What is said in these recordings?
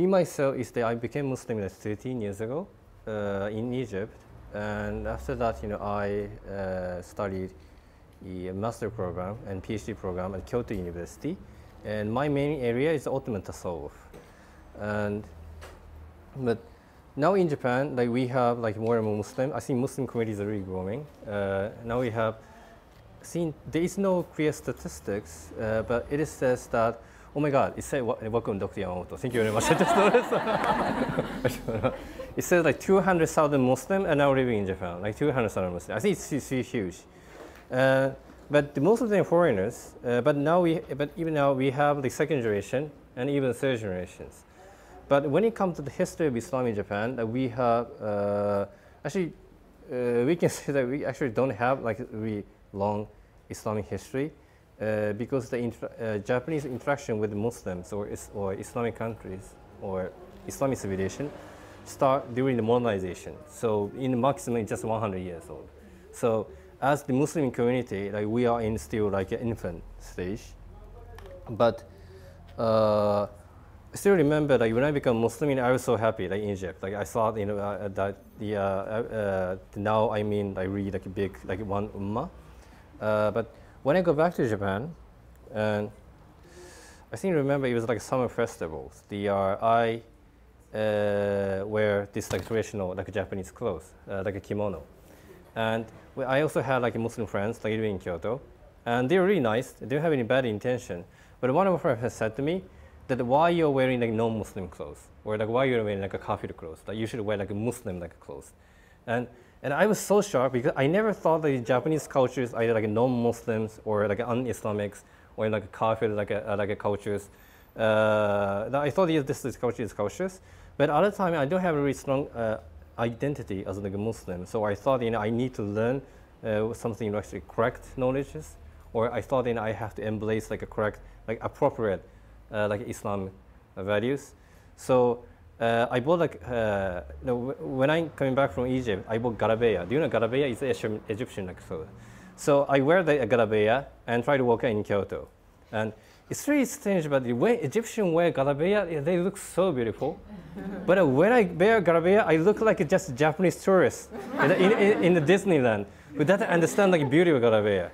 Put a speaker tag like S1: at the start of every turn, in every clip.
S1: me myself is that I became Muslim like 13 years ago uh, in Egypt, and after that, you know, I uh, studied the master program and PhD program at Kyoto University, and my main area is Ottoman Tasawwuf, and but now in Japan, like we have like more and more Muslim. I think Muslim communities are really growing. Uh, now we have seen there is no clear statistics, uh, but it says that oh my God, it said welcome Dr. Yamamoto. Thank you very much. I just noticed. it says like 200,000 Muslims are now living in Japan, like 200,000 Muslims. I think it's, it's, huge. Uh, but most of them are foreigners. Uh, but now we, but even now we have the second generation and even third generations. But when it comes to the history of Islam in Japan, uh, we have uh, actually uh, we can say that we actually don't have like really long Islamic history uh, because the uh, Japanese interaction with Muslims or, is, or Islamic countries or Islamic civilization start during the modernization. So in maximum just 100 years old. So as the Muslim community, like we are in still like an infant stage, but uh, still remember like when I became Muslim, I was so happy like in Egypt. Like I thought, you know, uh, that the uh, uh, now I mean I really like big like one ummah. Uh, but when I go back to Japan, and I think remember it was like summer festivals. The uh, I uh, wear this like traditional like Japanese clothes, like a kimono, and I also had like Muslim friends like living in Kyoto, and they're really nice. They don't have any bad intention. But one of my friends has said to me that why you're wearing like non-Muslim clothes, or like why you're wearing like a kafir clothes, that you should wear like a Muslim like clothes. And, and I was so shocked because I never thought that Japanese culture is either like non-Muslims or like un-Islamics or like kafir like a, like a cultures. Uh, I thought yes, this is culture is cultures, but at the time I don't have a really strong uh, identity as like a Muslim. So I thought you know I need to learn uh, something actually correct knowledges, or I thought you know I have to embrace like a correct like appropriate uh, like Islam values. So uh, I bought like, uh, know, when I'm coming back from Egypt, I bought garabeya. Do you know garabeya is Egyptian, Egyptian like clothes. So I wear the garabeya and try to walk in Kyoto. And it's really strange, but the way Egyptian wear garabeya, they look so beautiful. but uh, when I wear garabeya, I look like just a Japanese tourist in, in, in, the Disneyland who doesn't understand like beauty of garabeya.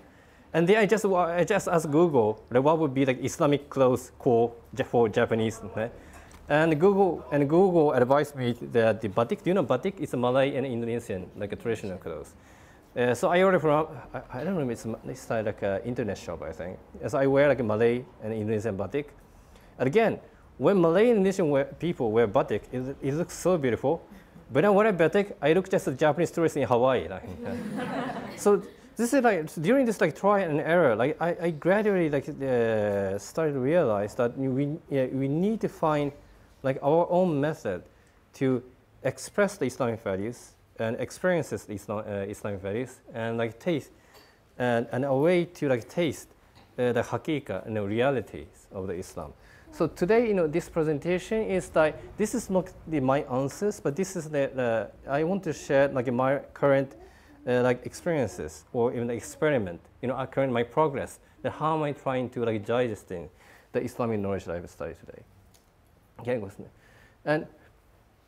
S1: And then I just, I just asked Google, like, what would be like Islamic clothes cool for Japanese? Right? And Google and Google advised me that the batik, do you know batik? It's a Malay and Indonesian, like a traditional clothes. Uh, so I ordered from, I, I don't know, it's, it's like an internet shop, I think. So I wear like a Malay and Indonesian batik. And again, when Malay and Indonesian wear, people wear batik, it, it looks so beautiful. But when I wear batik, I look just a Japanese tourist in Hawaii. Like, so this is like during this like trial and error. Like I, I gradually like uh, started to realize that we we need to find like our own method to express the Islamic values and experiences the Islam, uh, Islamic values and like taste and, and a way to like taste uh, the hakika and the realities of the Islam. So today, you know, this presentation is like this is not the, my answers, but this is the, I want to share like my current uh, like experiences or even experiment, you know, current my progress, that how am I trying to like digesting the Islamic knowledge that I've studied today? Okay, and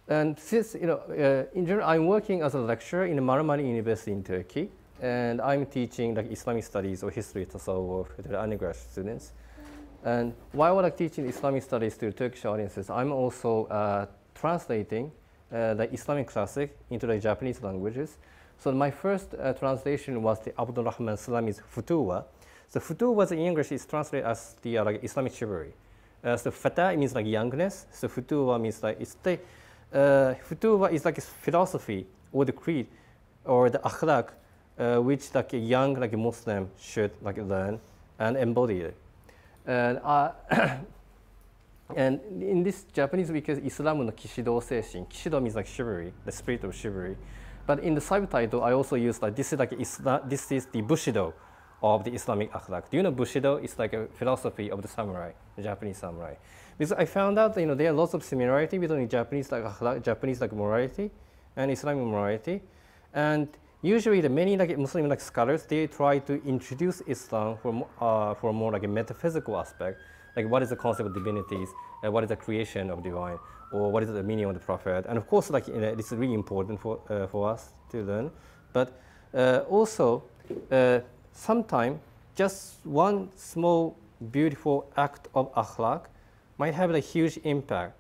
S1: and since you know, uh, in general, I'm working as a lecturer in Marmara University in Turkey, and I'm teaching like Islamic studies or history to the undergraduate students. And while I'm teaching Islamic studies to Turkish audiences, I'm also uh, translating uh, the Islamic classic into the Japanese languages so my first uh, translation was the Abdul Rahman Sulami's Futuwwa. So Futuwwa in English is translated as the uh, like Islamic chivalry. Uh, so Fata means like youngness. So Futuwwa means like it's the uh, Futuwwa is like philosophy or the creed or the akhlaq uh, which like a young like a Muslim should like learn and embody it. And uh, and in this Japanese because Islam no Kishido Seishin, Kishido means like chivalry, the spirit of chivalry. But in the subtitle, I also use like this is like Islam, this is the Bushido of the Islamic akhlaq. Do you know Bushido? It's like a philosophy of the samurai, the Japanese samurai. Because I found out, you know, there are lots of similarity between Japanese like akhlaq, Japanese like morality, and Islamic morality, and usually the many like Muslim like scholars they try to introduce Islam for uh, for more like a metaphysical aspect, like what is the concept of divinities, and what is the creation of divine, or what is the meaning of the prophet. And of course, like you know, it's really important for, uh, for us to learn. But uh, also, uh, sometimes just one small beautiful act of akhlaq might have a huge impact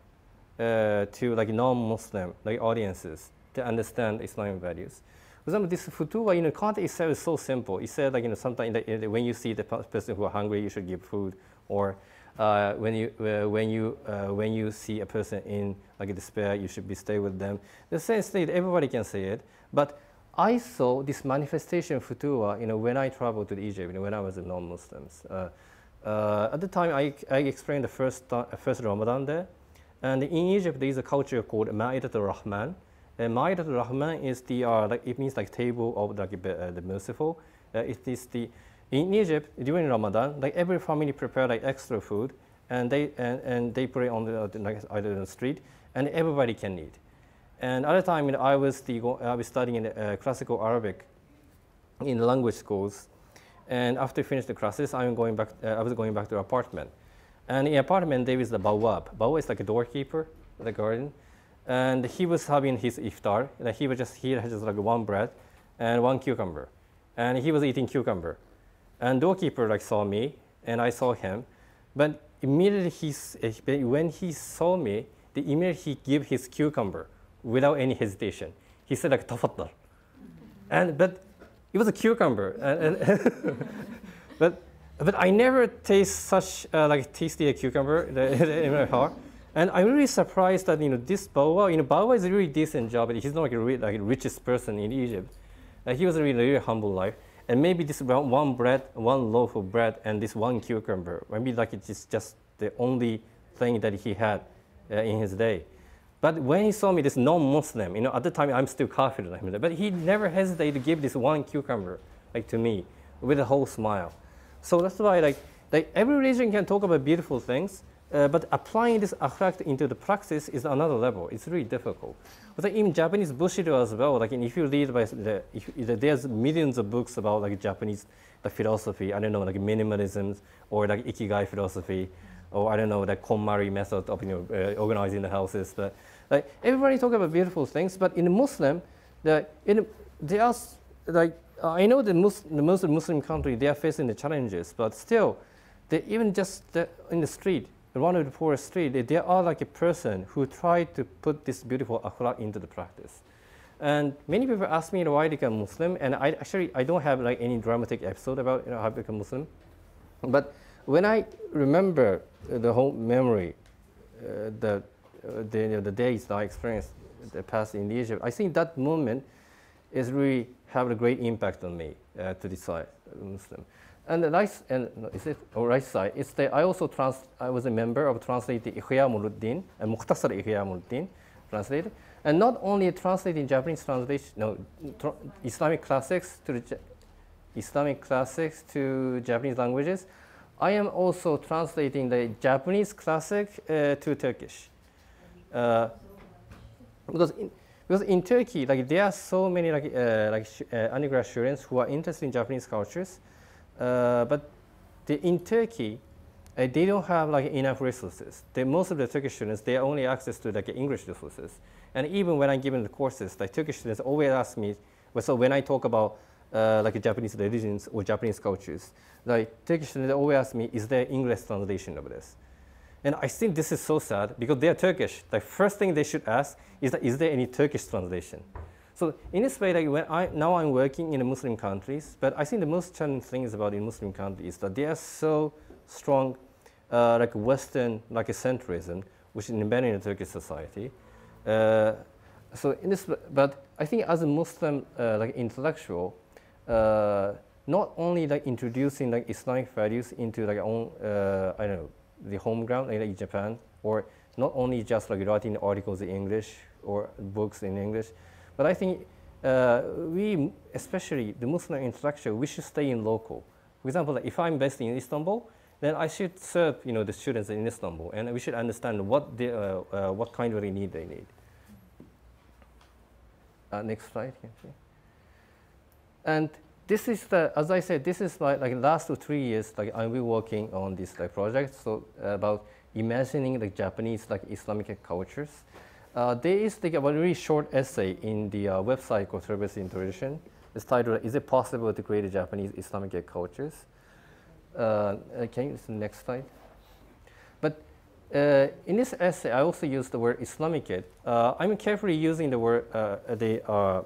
S1: uh, to like non-Muslim like audiences to understand Islamic values. For example, this futuwwa, you know, content itself is so simple. It said like, you know, sometimes when you see the person who are hungry, you should give food, or uh, when you uh, when you uh, when you see a person in like despair, you should be stay with them. The same thing, everybody can say it, but I saw this manifestation futuwwa, you know, when I traveled to Egypt, you know, when I was a non-Muslims. Uh, uh, at the time, I, I experienced the first, first Ramadan there. And in Egypt, there is a culture called Ma'idat al-Rahman. And Ma'idat al-Rahman is the, uh, like, it means like table of like, uh, the merciful. Uh, it is the, in Egypt, during Ramadan, like every family prepare like extra food and they, and, and they put it on the, like, either on the street and everybody can eat. And at the time, you know, I, was the, I was studying uh, classical Arabic in language schools. And after I finished the classes, I'm going back, uh, I was going back to the apartment. And in the apartment, there is the bawab. Bawab is like a doorkeeper the garden. And he was having his iftar. He was just, he had just like one bread and one cucumber. And he was eating cucumber. And doorkeeper like saw me, and I saw him. But immediately he, when he saw me, the immediately he gave his cucumber without any hesitation. He said like tafaddal. And, but it was a cucumber. And, and but, but I never taste such uh, like tasty a cucumber in my heart. And I'm really surprised that you know this Bawab, you know, Bawab is a really decent job. He's not like a really, like richest person in Egypt. Uh, he was a really, really humble life. And maybe this one bread, one loaf of bread, and this one cucumber, maybe like it's just the only thing that he had uh, in his day. But when he saw me, this non-Muslim, you know, at the time I'm still kafir, but he never hesitated to give this one cucumber, like to me, with a whole smile. So that's why, like, like every religion can talk about beautiful things, uh, but applying this akhlaq into the practice is another level. It's really difficult. But in Japanese Bushido as well, like if you read by the, if, there's millions of books about like Japanese the philosophy. I don't know, like minimalism or like ikigai philosophy or I don't know, the KonMari method of you know, uh, organizing the houses. But like, everybody talk about beautiful things, but in Muslim, the, in, they are, like, I know the, Mus the most Muslim country, they are facing the challenges, but still, they even just the, in the street, one of the poorest street, they, they are like a person who tried to put this beautiful akhlaq into the practice. And many people ask me why I become Muslim, and I actually I don't have like any dramatic episode about you know how I become Muslim, but when I remember the whole memory, uh, the, uh, the, you know, the days I experienced the past in Egypt, I think that moment is really have a great impact on me uh, to decide Muslim. And the right, and is it or right side? It's the I also trans. I was a member of translating Ihya Ulumuddin and Mukhtasar Ihya Ulumuddin, translated, and not only translating Japanese translation, no, Islamic classics to the, Islamic classics to Japanese languages, I am also translating the Japanese classic uh, to Turkish. Uh, because, in, because in Turkey, like there are so many like, uh, like uh, undergrad students who are interested in Japanese cultures, uh, but the, in Turkey, uh, they don't have like enough resources. Most of the Turkish students, they only access to like English resources. And even when I'm giving the courses, like Turkish students always ask me, well, so when I talk about uh, like Japanese religions or Japanese cultures. Like Turkish they always ask me, is there English translation of this? And I think this is so sad because they are Turkish. The first thing they should ask is that, is there any Turkish translation? So in this way, like when I, now I'm working in the Muslim countries, but I think the most challenging thing is about in Muslim countries is that they are so strong, uh, like Western, like a centrism, which is embedded in the Turkish society. Uh, so in this, but I think as a Muslim, uh, like intellectual, uh, not only like introducing like Islamic values into like own, uh, I don't know, the home ground like, like Japan, or not only just like writing articles in English or books in English, but I think uh, we, especially the Muslim intellectual, we should stay in local. For example, like if I'm based in Istanbul, then I should serve you know the students in Istanbul, and we should understand what they, uh, uh, what kind of need they need. Uh, next slide, see? And this is the, as I said, this is my like last two, three years, like I've been working on this like project. So uh, about imagining the Japanese like Islamic cultures. Uh, there is like a very short essay in the uh, website called Traversing Tradition. It's titled, Is it possible to create Japanese Islamic cultures? Uh, uh can you, next slide? But uh, in this essay, I also use the word Islamicate. Uh, I'm carefully using the word, the,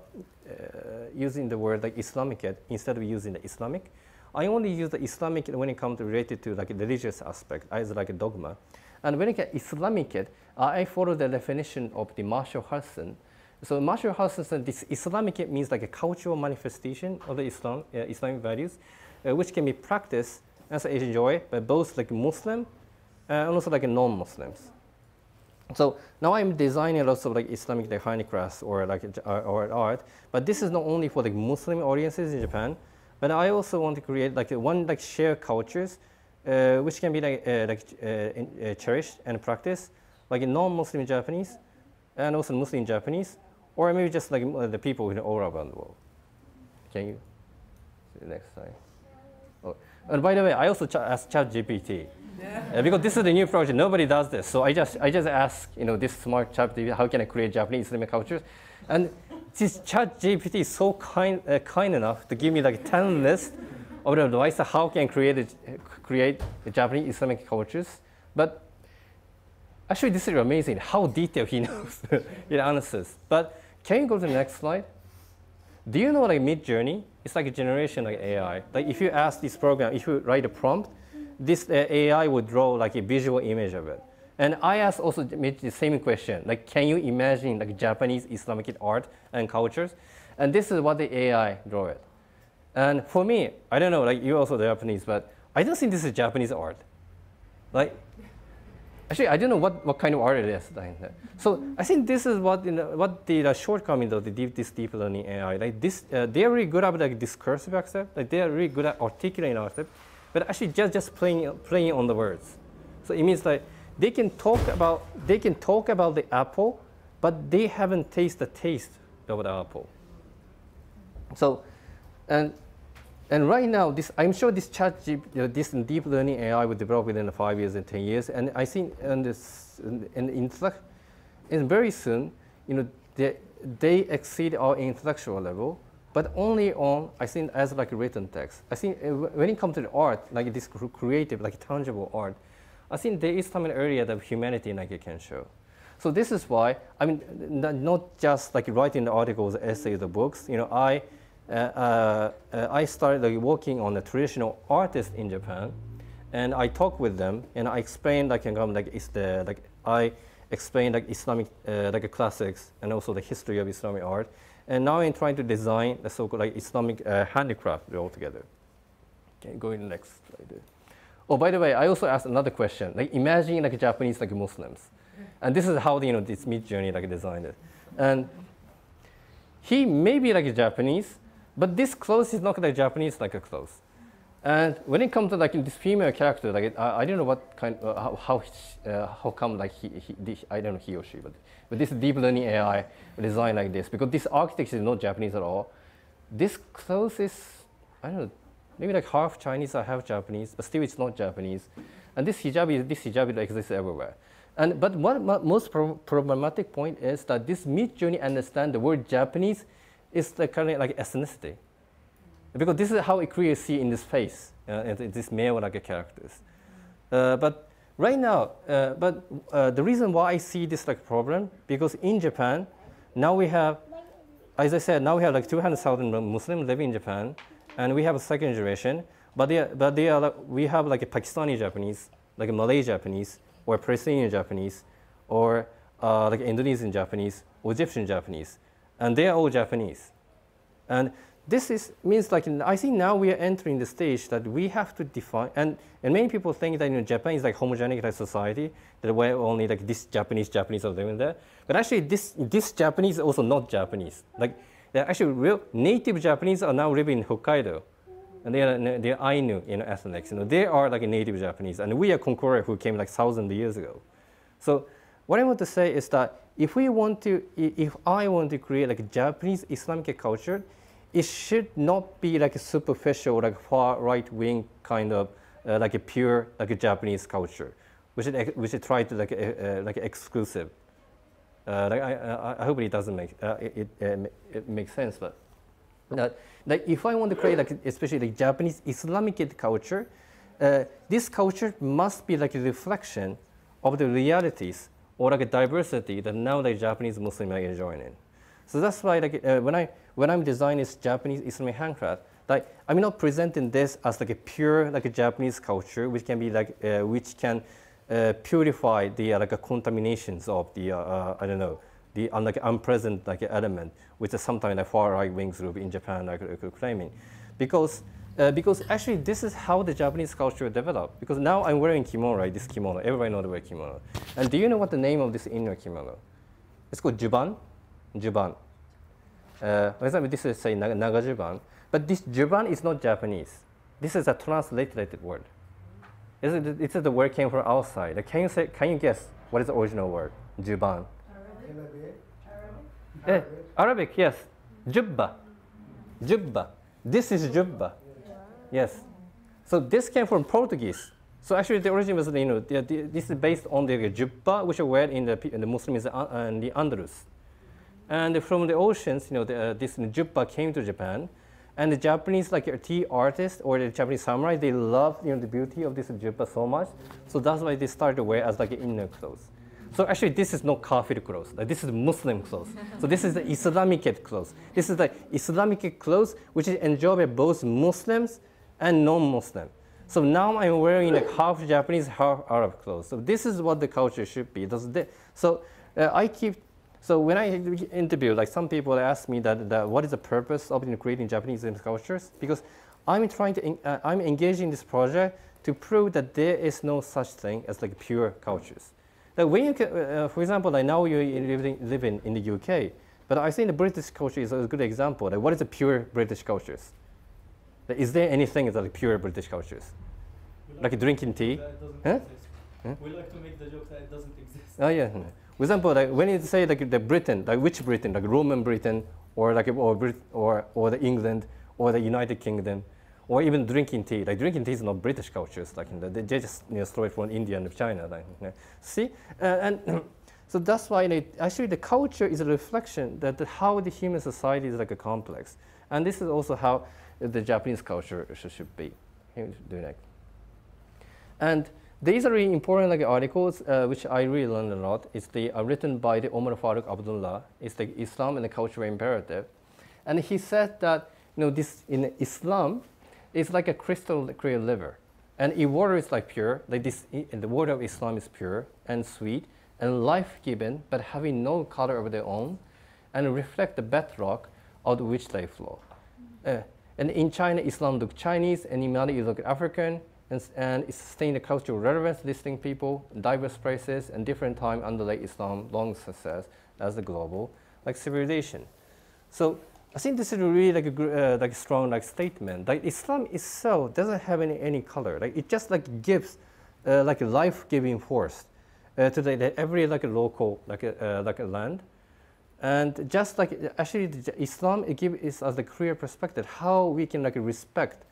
S1: using the word like Islamicate instead of using the Islamic. I only use the Islamic when it comes to related to like religious aspect, as like a dogma. And when it comes Islamicate, uh, I follow the definition of the Marshall Hodgson. So Marshall Hodgson said this Islamicate means like a cultural manifestation of the Islam, uh, Islamic values, uh, which can be practiced as enjoyed by both like Muslim uh, and also like non-Muslims. So now I'm designing lots of like Islamic like handicrafts or like uh, or art, but this is not only for the Muslim audiences in Japan, but I also want to create like one like shared cultures, uh, which can be like uh, like uh, uh, cherished and practiced, like in non-Muslim Japanese, and also Muslim Japanese, or maybe just like the people in all around the world. Can you see the next slide? Oh. And by the way, I also ch asked ChatGPT. Uh, because this is a new project, nobody does this. So I just, I just ask, you know, this smart chat, how can I create Japanese Islamic cultures? And this ChatGPT is so kind, uh, kind enough to give me like 10 list of the advice how can create a, create a Japanese Islamic cultures. But actually this is amazing how detailed he knows it answers. But can you go to the next slide? Do you know like Midjourney? It's like a generation like AI. Like if you ask this program, if you write a prompt, this uh, AI would draw like a visual image of it. And I asked also the same question, like can you imagine like Japanese Islamic art and cultures? And this is what the AI draw it. And for me, I don't know, like you also the Japanese, but I don't think this is Japanese art. Like, actually, I don't know what, what kind of art it is. So I think this is what, you know, what the, the shortcoming of the deep, this deep learning AI. Like this, uh, they're really good at like discursive accept. Like they are really good at articulating accept, but actually just just playing playing on the words. So it means like they can talk about they can talk about the apple, but they haven't tasted the taste of the apple. So, and and right now, this I'm sure this chat, you know, this deep learning AI will develop within five years and ten years, and I think and this and, and, and very soon, you know, they they exceed our intellectual level, but only on I think as like written text. I think uh, when it comes to the art, like this creative, like tangible art, I think there is some area that humanity like can show. So this is why, I mean, not just like writing the articles, essays, the books. You know, I, uh, uh, I started like, working on the traditional artists in Japan, and I talk with them, and I explain like, like it's the like I explain like Islamic uh, like classics and also the history of Islamic art, and now I'm trying to design the so-called like Islamic uh, handicraft altogether. Okay, go in the next slide. Oh, by the way, I also asked another question. Like, imagine like Japanese like Muslims, and this is how you know this Midjourney like designed it. And he may be like a Japanese, but this clothes is not like Japanese like a clothes. And when it comes to like this female character, like I, I don't know what kind, uh, how how, uh, how come like he, he, I don't know he or she, but but this deep learning AI design like this because this architecture is not Japanese at all. This clothes is I don't know maybe like half Chinese or half Japanese, but still it's not Japanese. And this hijab, is this hijab exists everywhere. And, but one most pro problematic point is that this Midjourney understand the word Japanese is the kind of like ethnicity. Because this is how it see in this face, uh, this male like characters. Uh, but right now, uh, but uh, the reason why I see this like problem, because in Japan, now we have, as I said, now we have like 200,000 Muslims living in Japan, and we have a second generation, but they are, but they are like, we have like a Pakistani Japanese, like a Malay Japanese, or Palestinian Japanese, or uh, like Indonesian Japanese, or Egyptian Japanese, and they are all Japanese, and this is means like I think now we are entering the stage that we have to define and, and many people think that you know, Japan is like homogenic like society that where only like this Japanese Japanese are living there, but actually this this Japanese is also not Japanese like they're actually real native Japanese are now living in Hokkaido. And they are, they are Ainu know, ethnics. You know, they are like a native Japanese. And we are Konkore who came like thousand years ago. So what I want to say is that if we want to, if I want to create like a Japanese Islamic culture, it should not be like a superficial, like far right wing kind of uh, like a pure like a Japanese culture. we should we should try to like uh, uh, like exclusive. Uh, like I, I, hope it doesn't make uh, it, it, uh, it makes sense, but like if I want to create like especially like Japanese Islamic culture, this culture must be like a reflection of the realities or like a diversity that now the Japanese Muslims are enjoying. So that's why like uh, when I when I'm designing this Japanese Islamic handcraft, like I'm not presenting this as like a pure like a Japanese culture, which can be like uh, which can uh, purify the uh, like contaminations of the uh, uh, I don't know the like unpleasant like element, which is sometimes a far right wing group in Japan like claiming, because. Uh, because actually, this is how the Japanese culture developed. Because now I'm wearing kimono, right? This kimono. Everybody knows the word kimono. And do you know what the name of this inner kimono? It's called juban. Juban. Uh, for example, this is say naga juban. But this juban is not Japanese. This is a translated word. It's, it's the word came from outside. Can you say? Can you guess what is the original word? Juban. Arabic. Arabic. Eh, Arabic. Yes. Jubba. Jubba. This is jubba. Yes. So this came from Portuguese. So actually, the origin was you know the, the, this is based on the jubba, which are wear in the in the Muslims and the Andalus. And from the oceans, you know, the, uh, this jubba came to Japan, and the Japanese like tea artists or the Japanese samurai, they love you know the beauty of this jubba so much. So that's why they started to wear as like inner clothes. So actually, this is not kafir clothes. Like, this is Muslim clothes. so this is the Islamic clothes. This is the Islamic clothes which is enjoyed by both Muslims and non-Muslim. So now I'm wearing like half Japanese, half Arab clothes. So this is what the culture should be. So uh, I keep so when I interview, like some people ask me that, that what is the purpose of creating Japanese cultures? Because I'm trying to, uh, I'm engaging in this project to prove that there is no such thing as like pure cultures. That when you, can, uh, for example, like now you're living, living in the UK, but I think the British culture is a good example. Like what is the pure British cultures? Like, is there anything that like pure British cultures? Like, like drinking tea?
S2: Huh? Huh? We like to make the joke that it doesn't exist.
S1: Oh yeah. For example, like when you say like the Britain, like which Britain, like Roman Britain, or like or Brit or or the England, or the United Kingdom, or even drinking tea. Like drinking tea is not British cultures. Like the, they just you know, stole it from India and China. Like, you know. see, uh, and so that's why you know, actually the culture is a reflection that how the human society is like a complex, and this is also how the Japanese culture should, should be. Do next. And these are really important like articles uh, which I really learned a lot. It's the, uh, written by the Omar Farooq Abdullah. It's the Islam and the Cultural Imperative. And he said that you know, this in Islam is like a crystal clear liver. And if water is like pure, like this, in the water of Islam is pure and sweet and life-giving, but having no color of their own, and reflect the bedrock out of which they flow. Uh, and in China, Islam looks Chinese, and in Mali, it looks African, and, and sustain the cultural relevance, distinct people, diverse places, and different time underlay Islam long success as a global like civilization. So I think this is really like a uh, like a strong like statement. Like Islam itself doesn't have any, any color. Like it just like gives uh, like a life-giving force uh, to the, every like a local like a, uh, like a land. And just like actually Islam it gives us a clear perspective how we can like respect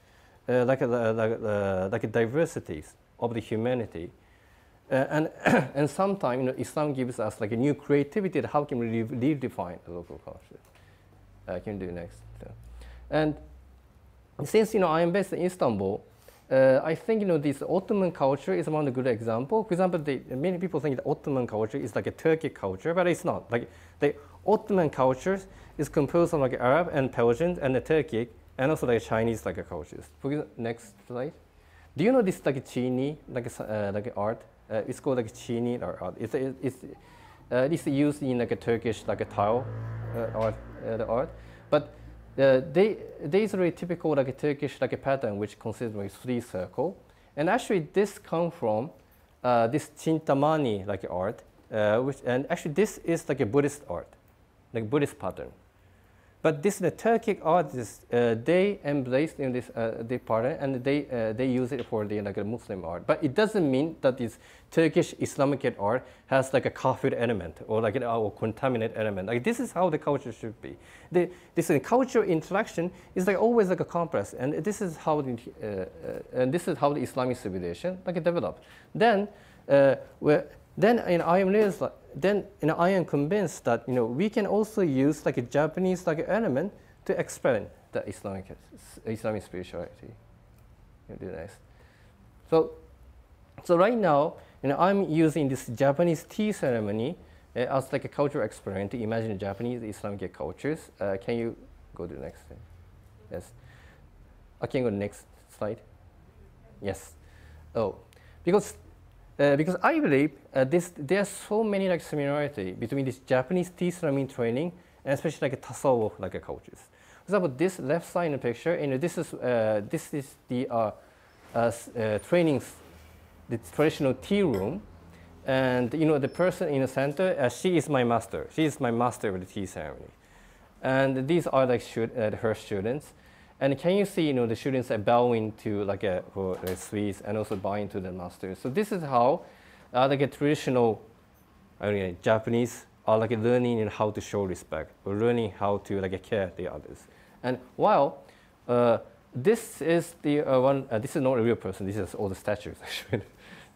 S1: uh, like, a, like, uh, like a diversities of the humanity. Uh, and, and sometimes you know, Islam gives us like a new creativity how can we redefine the local culture. I can do next. And since you know I am based in Istanbul, uh, I think you know this Ottoman culture is one of the good example. For example, the, many people think the Ottoman culture is like a Turkic culture, but it's not. Like the Ottoman culture is composed of like Arab and Persian and the Turkic, and also like Chinese like a cultures. Next slide. Do you know this like Chini like uh, like art? Uh, it's called like Chini art. It's it's uh, it's used in like a Turkish like a tile uh, art uh, the art, but uh, they these are typical like a Turkish like a pattern which consists of three circle, and actually this come from uh, this Chintamani like art, which and actually this is like a Buddhist art, like Buddhist pattern. But this the Turkic artists uh, they embraced in this uh, the and they uh, they use it for the like Muslim art. But it doesn't mean that this Turkish Islamic art has like a kafir element or like an or contaminant element. Like this is how the culture should be. The, this cultural interaction is like always like a complex, and this is how the, uh, uh, and this is how the Islamic civilization like developed. Then, uh, then in I am then you know, I am convinced that you know we can also use like a Japanese like element to explain the Islamic Islamic spirituality. So, so right now, you know, I'm using this Japanese tea ceremony uh, as like a cultural experiment to imagine Japanese Islamic cultures. Uh, can you go to the next thing? Yes. I can go to the next slide. Yes. Oh, because uh, because I believe uh, this, there are so many like similarity between this Japanese tea ceremony training and especially like a tasawwuf like a cultures. For example, this left side in the picture, know, this is uh, this is the uh, uh, training, the traditional tea room, and you know the person in the center, she is my master. She is my master of the tea ceremony, and these are like her students. And can you see, you know, the students are bowing to like a, for the Swiss and also bowing to the master. So this is how uh, like a traditional I mean, Japanese are like learning how to show respect or learning how to like care the others. And while uh, this is the uh, one, uh, this is not a real person, this is all the statues actually.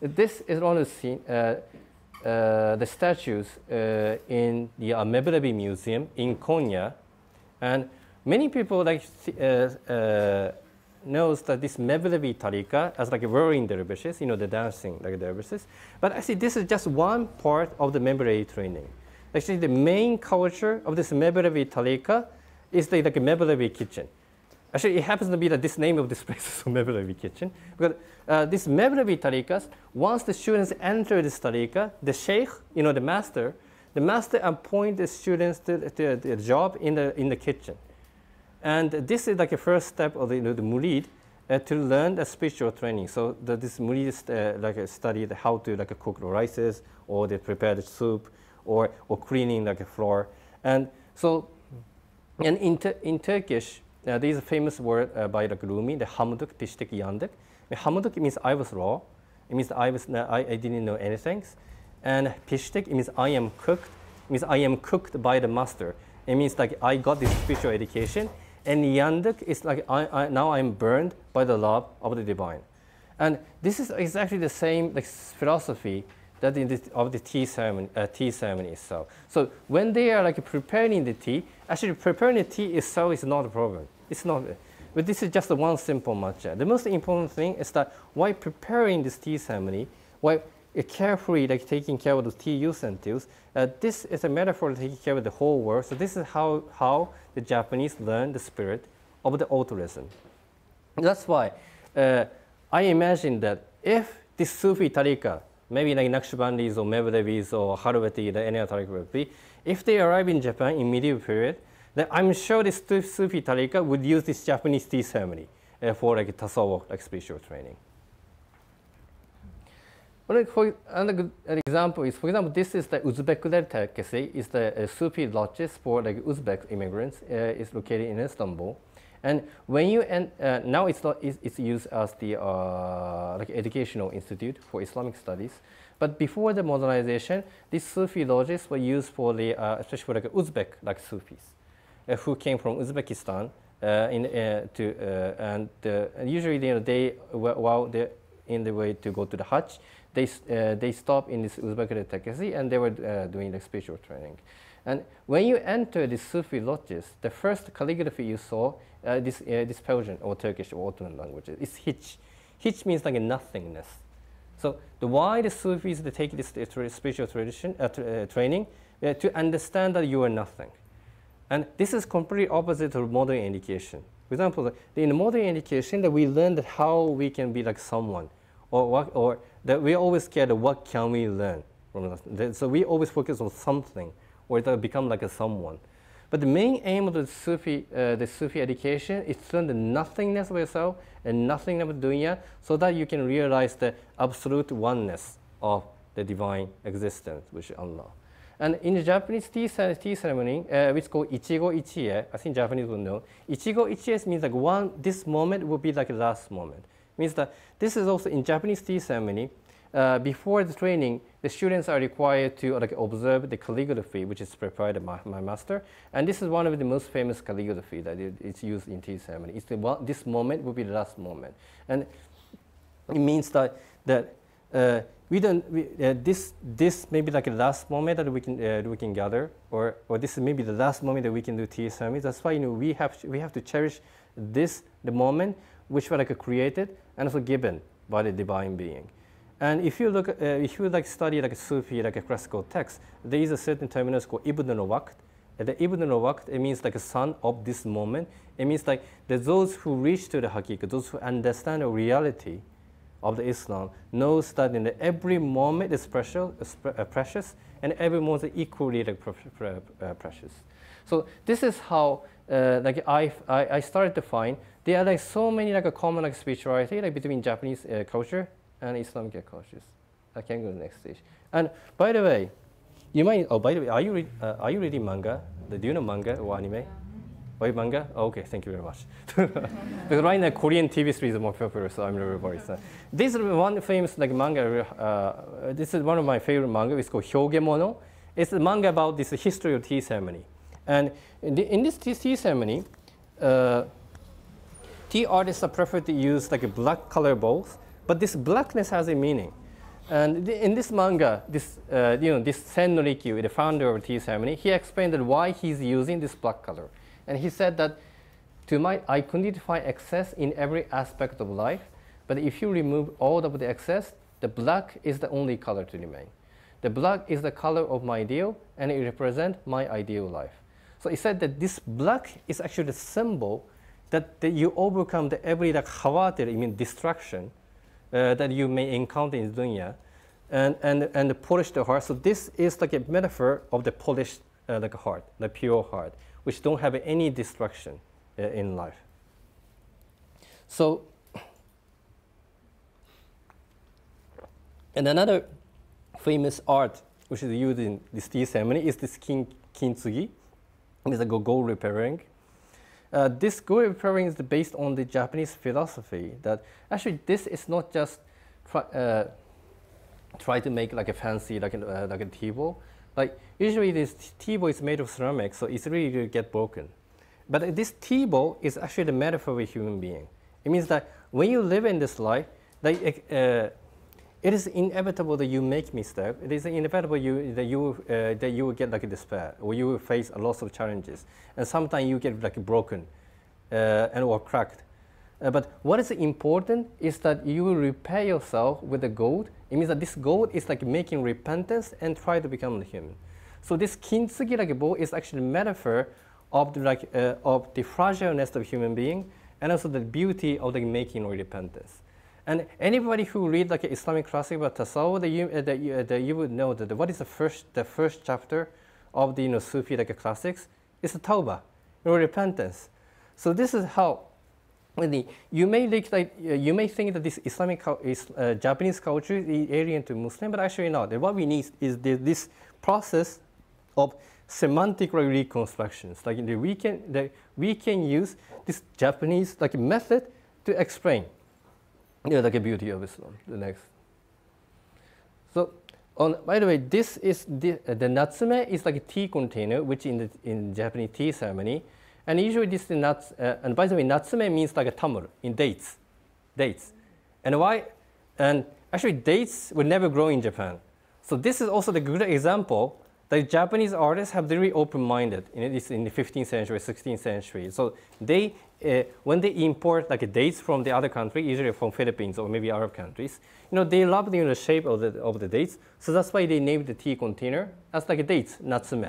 S1: this is one of the uh, uh, the statues in the uh, Mevlevi Museum in Konya. And many people like uh, uh, knows that this Mevlevi Tarika as like a whirling dervishes, you know, the dancing like dervishes. But actually, this is just one part of the Mevlevi training. Actually, the main culture of this Mevlevi Tarika is the like Mevlevi kitchen. Actually, it happens to be that this name of this place is Mevlevi kitchen. Because uh, this Mevlevi tarikas, once the students enter this tarika, the sheikh, you know, the master, the master appoints the students to, to, to the job in the in the kitchen. And this is like a first step of the, you know, the murid uh, to learn the spiritual training. So the, this murid uh, like uh, studied how to like cook the rices or they prepare the soup or, or cleaning like a floor. And so, and in, in Turkish, uh, there is a famous word uh, by like Rumi, the hamduk, pishtik, yandik. Hamduk means I was raw. It means I, was, I, I didn't know anything. And pishtik, it means I am cooked. It means I am cooked by the master. It means like I got this spiritual education and yandik is like I, I, now I'm burned by the love of the divine. And this is exactly the same like, philosophy that in the, of the tea ceremony, uh, tea ceremony itself. So when they are like preparing the tea, actually preparing the tea itself is not a problem. It's not, but this is just one simple matcha. The most important thing is that while preparing this tea ceremony, while carefully like taking care of the tea utensils, uh, this is a metaphor taking care of the whole world. So this is how, how the Japanese learn the spirit of the altruism. That's why uh, I imagine that if this Sufi tariqa, maybe like Naqshbandis or Mevlevis or Halwati, any other tariqa if they arrive in Japan in medieval period, then I'm sure this Sufi tariqa would use this Japanese tea ceremony uh, for like tasawwuf, like spiritual training. Well, for example is, for example, this is the Uzbek Tekkesi. It's the uh, Sufi lodges for like Uzbek immigrants. Uh, it's located in Istanbul. And when you uh, now it's not it's, it's, used as the uh, like educational institute for Islamic studies. But before the modernization, these Sufi lodges were used for the uh, especially for like Uzbek like Sufis uh, who came from Uzbekistan in to and usually you know, they while they're in the way to go to the Hajj, they, uh, they stopped in this Uzbek Tekkesi and they were uh, doing the spiritual training. And when you enter the Sufi lodges, the first calligraphy you saw, uh, this, uh, this Persian or Turkish or Ottoman language, is hiç. Hiç means like a nothingness. So the why the Sufis they take this uh, spiritual tradition, uh, tra training to understand that you are nothing. And this is completely opposite to modern education. For example, in modern education, that we learn that how we can be like someone, or what, or that we always care that what can we learn from that. So we always focus on something or to become like a someone. But the main aim of the Sufi, uh, the Sufi education is to learn the nothingness of yourself and nothing of dunya so that you can realize the absolute oneness of the divine existence, which is Allah. And in the Japanese tea, tea ceremony, uh, which called Ichigo Ichie, I think Japanese will know. Ichigo Ichie means like one, this moment will be like the last moment. Means that this is also in Japanese tea ceremony, uh, before the training, the students are required to like, observe the calligraphy, which is prepared by my, master. And this is one of the most famous calligraphy that it, it's used in tea ceremony. It's the one, this moment will be the last moment. And it means that, that uh, we don't, we, uh, this, this may be like the last moment that we can, uh, we can gather, or, or this is maybe the last moment that we can do tea ceremony. That's why you know, we, have we have to cherish this, the moment, which were like created and also given by the divine being. And if you look, uh, if you like study like a Sufi, like a classical text, there is a certain terminus called Ibn al-Waqt. The Ibn al-Waqt, it means like a son of this moment. It means like that those who reach to the haqiqah, those who understand the reality of the Islam, knows that in every moment is precious, uh, precious and every moment is equally like, uh, precious. So this is how uh, like I, I, I started to find there are like so many like a common like spirituality like between Japanese uh, culture and Islamic cultures. I can go to the next stage. And by the way, you might. Oh, by the way, are you read, uh, are you reading manga? Do you know manga or anime? Why manga? Oh, okay, thank you very much. because right now Korean TV series are more popular, so I'm really worried. So, this is one famous like manga. Uh, this is one of my favorite manga. It's called Hyogemono. It's a manga about this history of tea ceremony. And in, the, in this tea, ceremony, uh, tea artists are preferred to use like a black color bowls but this blackness has a meaning. And in this manga, this, uh, you know, this Sen no Rikyu, the founder of tea ceremony, he explained that why he's using this black color. And he said that to my, I find excess in every aspect of life, but if you remove all of the excess, the black is the only color to remain. The black is the color of my ideal, and it represents my ideal life. So he said that this black is actually the symbol that, that you overcome the every like khawatir, I mean destruction, uh, that you may encounter in dunya and, and, and polish the heart. So this is like a metaphor of the polished uh, like heart, the pure heart, which don't have any destruction uh, in life. So, and another famous art which is used in this tea ceremony is this kin, kintsugi. It's a gold repairing. Uh, this gold repairing is based on the Japanese philosophy that actually this is not just try, uh, try to make like a fancy like a, uh, like a bowl. Like usually this bowl is made of ceramic, so it's really to get broken. But this bowl is actually the metaphor of a human being. It means that when you live in this life, like, uh, it is inevitable that you make mistakes. It is inevitable you, that, you, uh, that you will get like despair or you will face a lot of challenges. And sometimes you get like broken uh, and or cracked. Uh, but what is important is that you will repair yourself with the gold. It means that this gold is like making repentance and try to become human. So this kintsugi like bowl is actually a metaphor of the, like, uh, of the fragileness of human being and also the beauty of the making or repentance. And anybody who read like Islamic classic about tasawwuf, that you, that, you, that you would know that what is the first, the first chapter of the you know, Sufi like classics? It's the tawbah, you know, repentance. So this is how the, you may like, like uh, you may think that this Islamic is, uh, Japanese culture is alien to Muslim, but actually not. What we need is the, this process of semantic reconstructions. Like the, we can, the, we can use this Japanese like method to explain yeah, like a beauty of Islam. The next. So, on, by the way, this is the, uh, the natsume is like a tea container, which in the in Japanese tea ceremony, and usually this is nuts. Uh, and by the way, natsume means like a tamur in dates, dates, and why? And actually, dates will never grow in Japan. So this is also the good example that Japanese artists have very open-minded in, in the 15th century, 16th century. So they, uh, when they import like dates from the other country, usually from Philippines or maybe Arab countries, you know, they love the, you know, the shape of the, of the dates. So that's why they named the tea container as like a dates, natsume.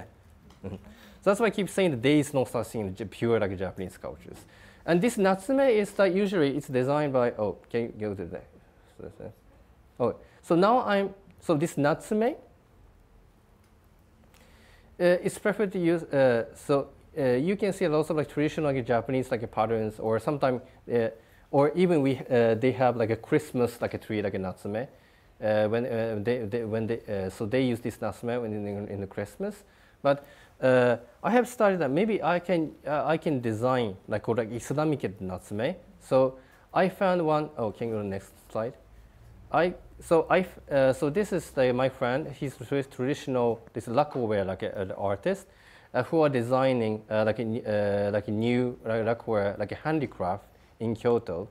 S1: Mm-hmm. So that's why I keep saying the dates not such thing pure like Japanese cultures. And this natsume is like usually it's designed by, oh, can you go to next? Oh, so now I'm, so this natsume, uh, it's preferred to use, uh, so uh, you can see lots of like traditional like Japanese like patterns or sometimes, or even we, they have like a Christmas like a tree like a natsume. uh, when uh, they, they, when they, uh, so they use this natsume in, in, in the Christmas. But uh, I have started that maybe I can uh, I can design like like Islamic natsume. So I found one. Oh, can you go to the next slide? I so I uh, so this is the, my friend. He's traditional this lacquerware like an artist uh, who are designing uh, like a like a new lacquerware like a handicraft in Kyoto.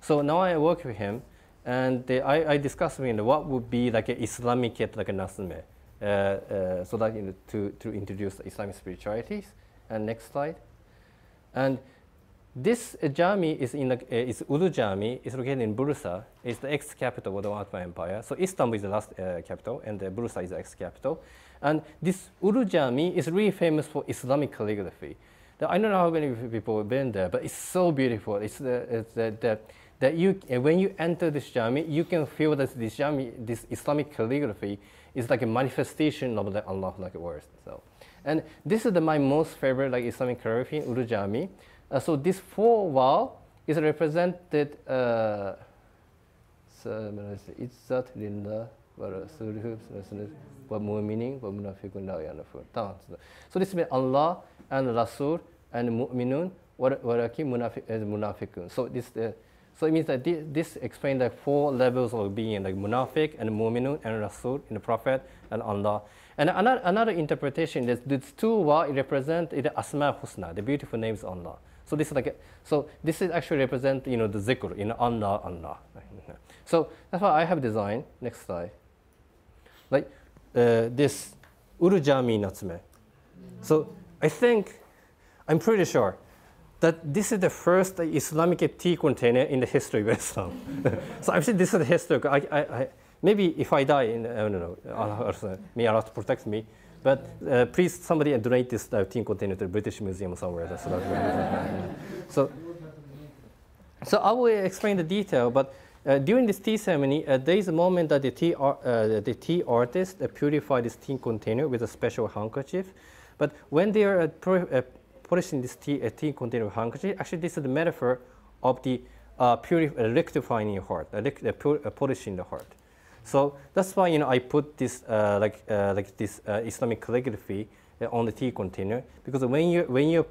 S1: So now I work with him and I, I discussed with him what would be like an Islamic like a natsume, uh, uh, so that you know, to, to introduce Islamic spiritualities. And next slide. And this uh, Jami is in the, uh, is Ulu Jami, is located in Bursa. It's the ex-capital of the Ottoman Empire. So Istanbul is the last uh, capital, and uh, Bursa is the ex-capital. And this Ulu Jami is really famous for Islamic calligraphy. I don't know how many people have been there, but it's so beautiful. It's the, it's the, the that you, when you enter this jami, you can feel that this jami, this Islamic calligraphy is like a manifestation of the Allah like words. So, and this is the, my most favorite like Islamic calligraphy in Ulu Jami. Uh, so this four wall is represented. Uh, so, izzat lillah wa mu'minin wa munafiqun la So this means Allah and Rasul and mu'minun wa munafiqun. So this uh, so it means that this, this explains the four levels of being, like Munafiq and Mu'minun and Rasul, in the Prophet and Allah. And another, another interpretation is these two wa represent the Asma Husna, the beautiful names Allah. So this is like, so this is actually represent you know the zikr in Allah, Allah. So that's why I have designed. Next slide. Like uh, this Urujami Natsume. So I think, I'm pretty sure that this is the first Islamic tea container in the history of Islam. so I'm saying this is the history. I, I, I, maybe if I die, in, I don't know, Allah, may Allah protect me. But uh, please, somebody donate this uh, tea container to the British Museum somewhere. That's so, so I will explain the detail. But during this tea ceremony, uh, there is a moment that the tea, uh, the tea artist uh, purify this tea container with a special handkerchief. But when they are polishing this tea, tea container handkerchief, actually this is the metaphor of the uh, uh, rectifying your heart, uh, uh, uh, polishing the heart. So that's why you know I put this uh, like uh, like this Islamic calligraphy on the tea container because when you when you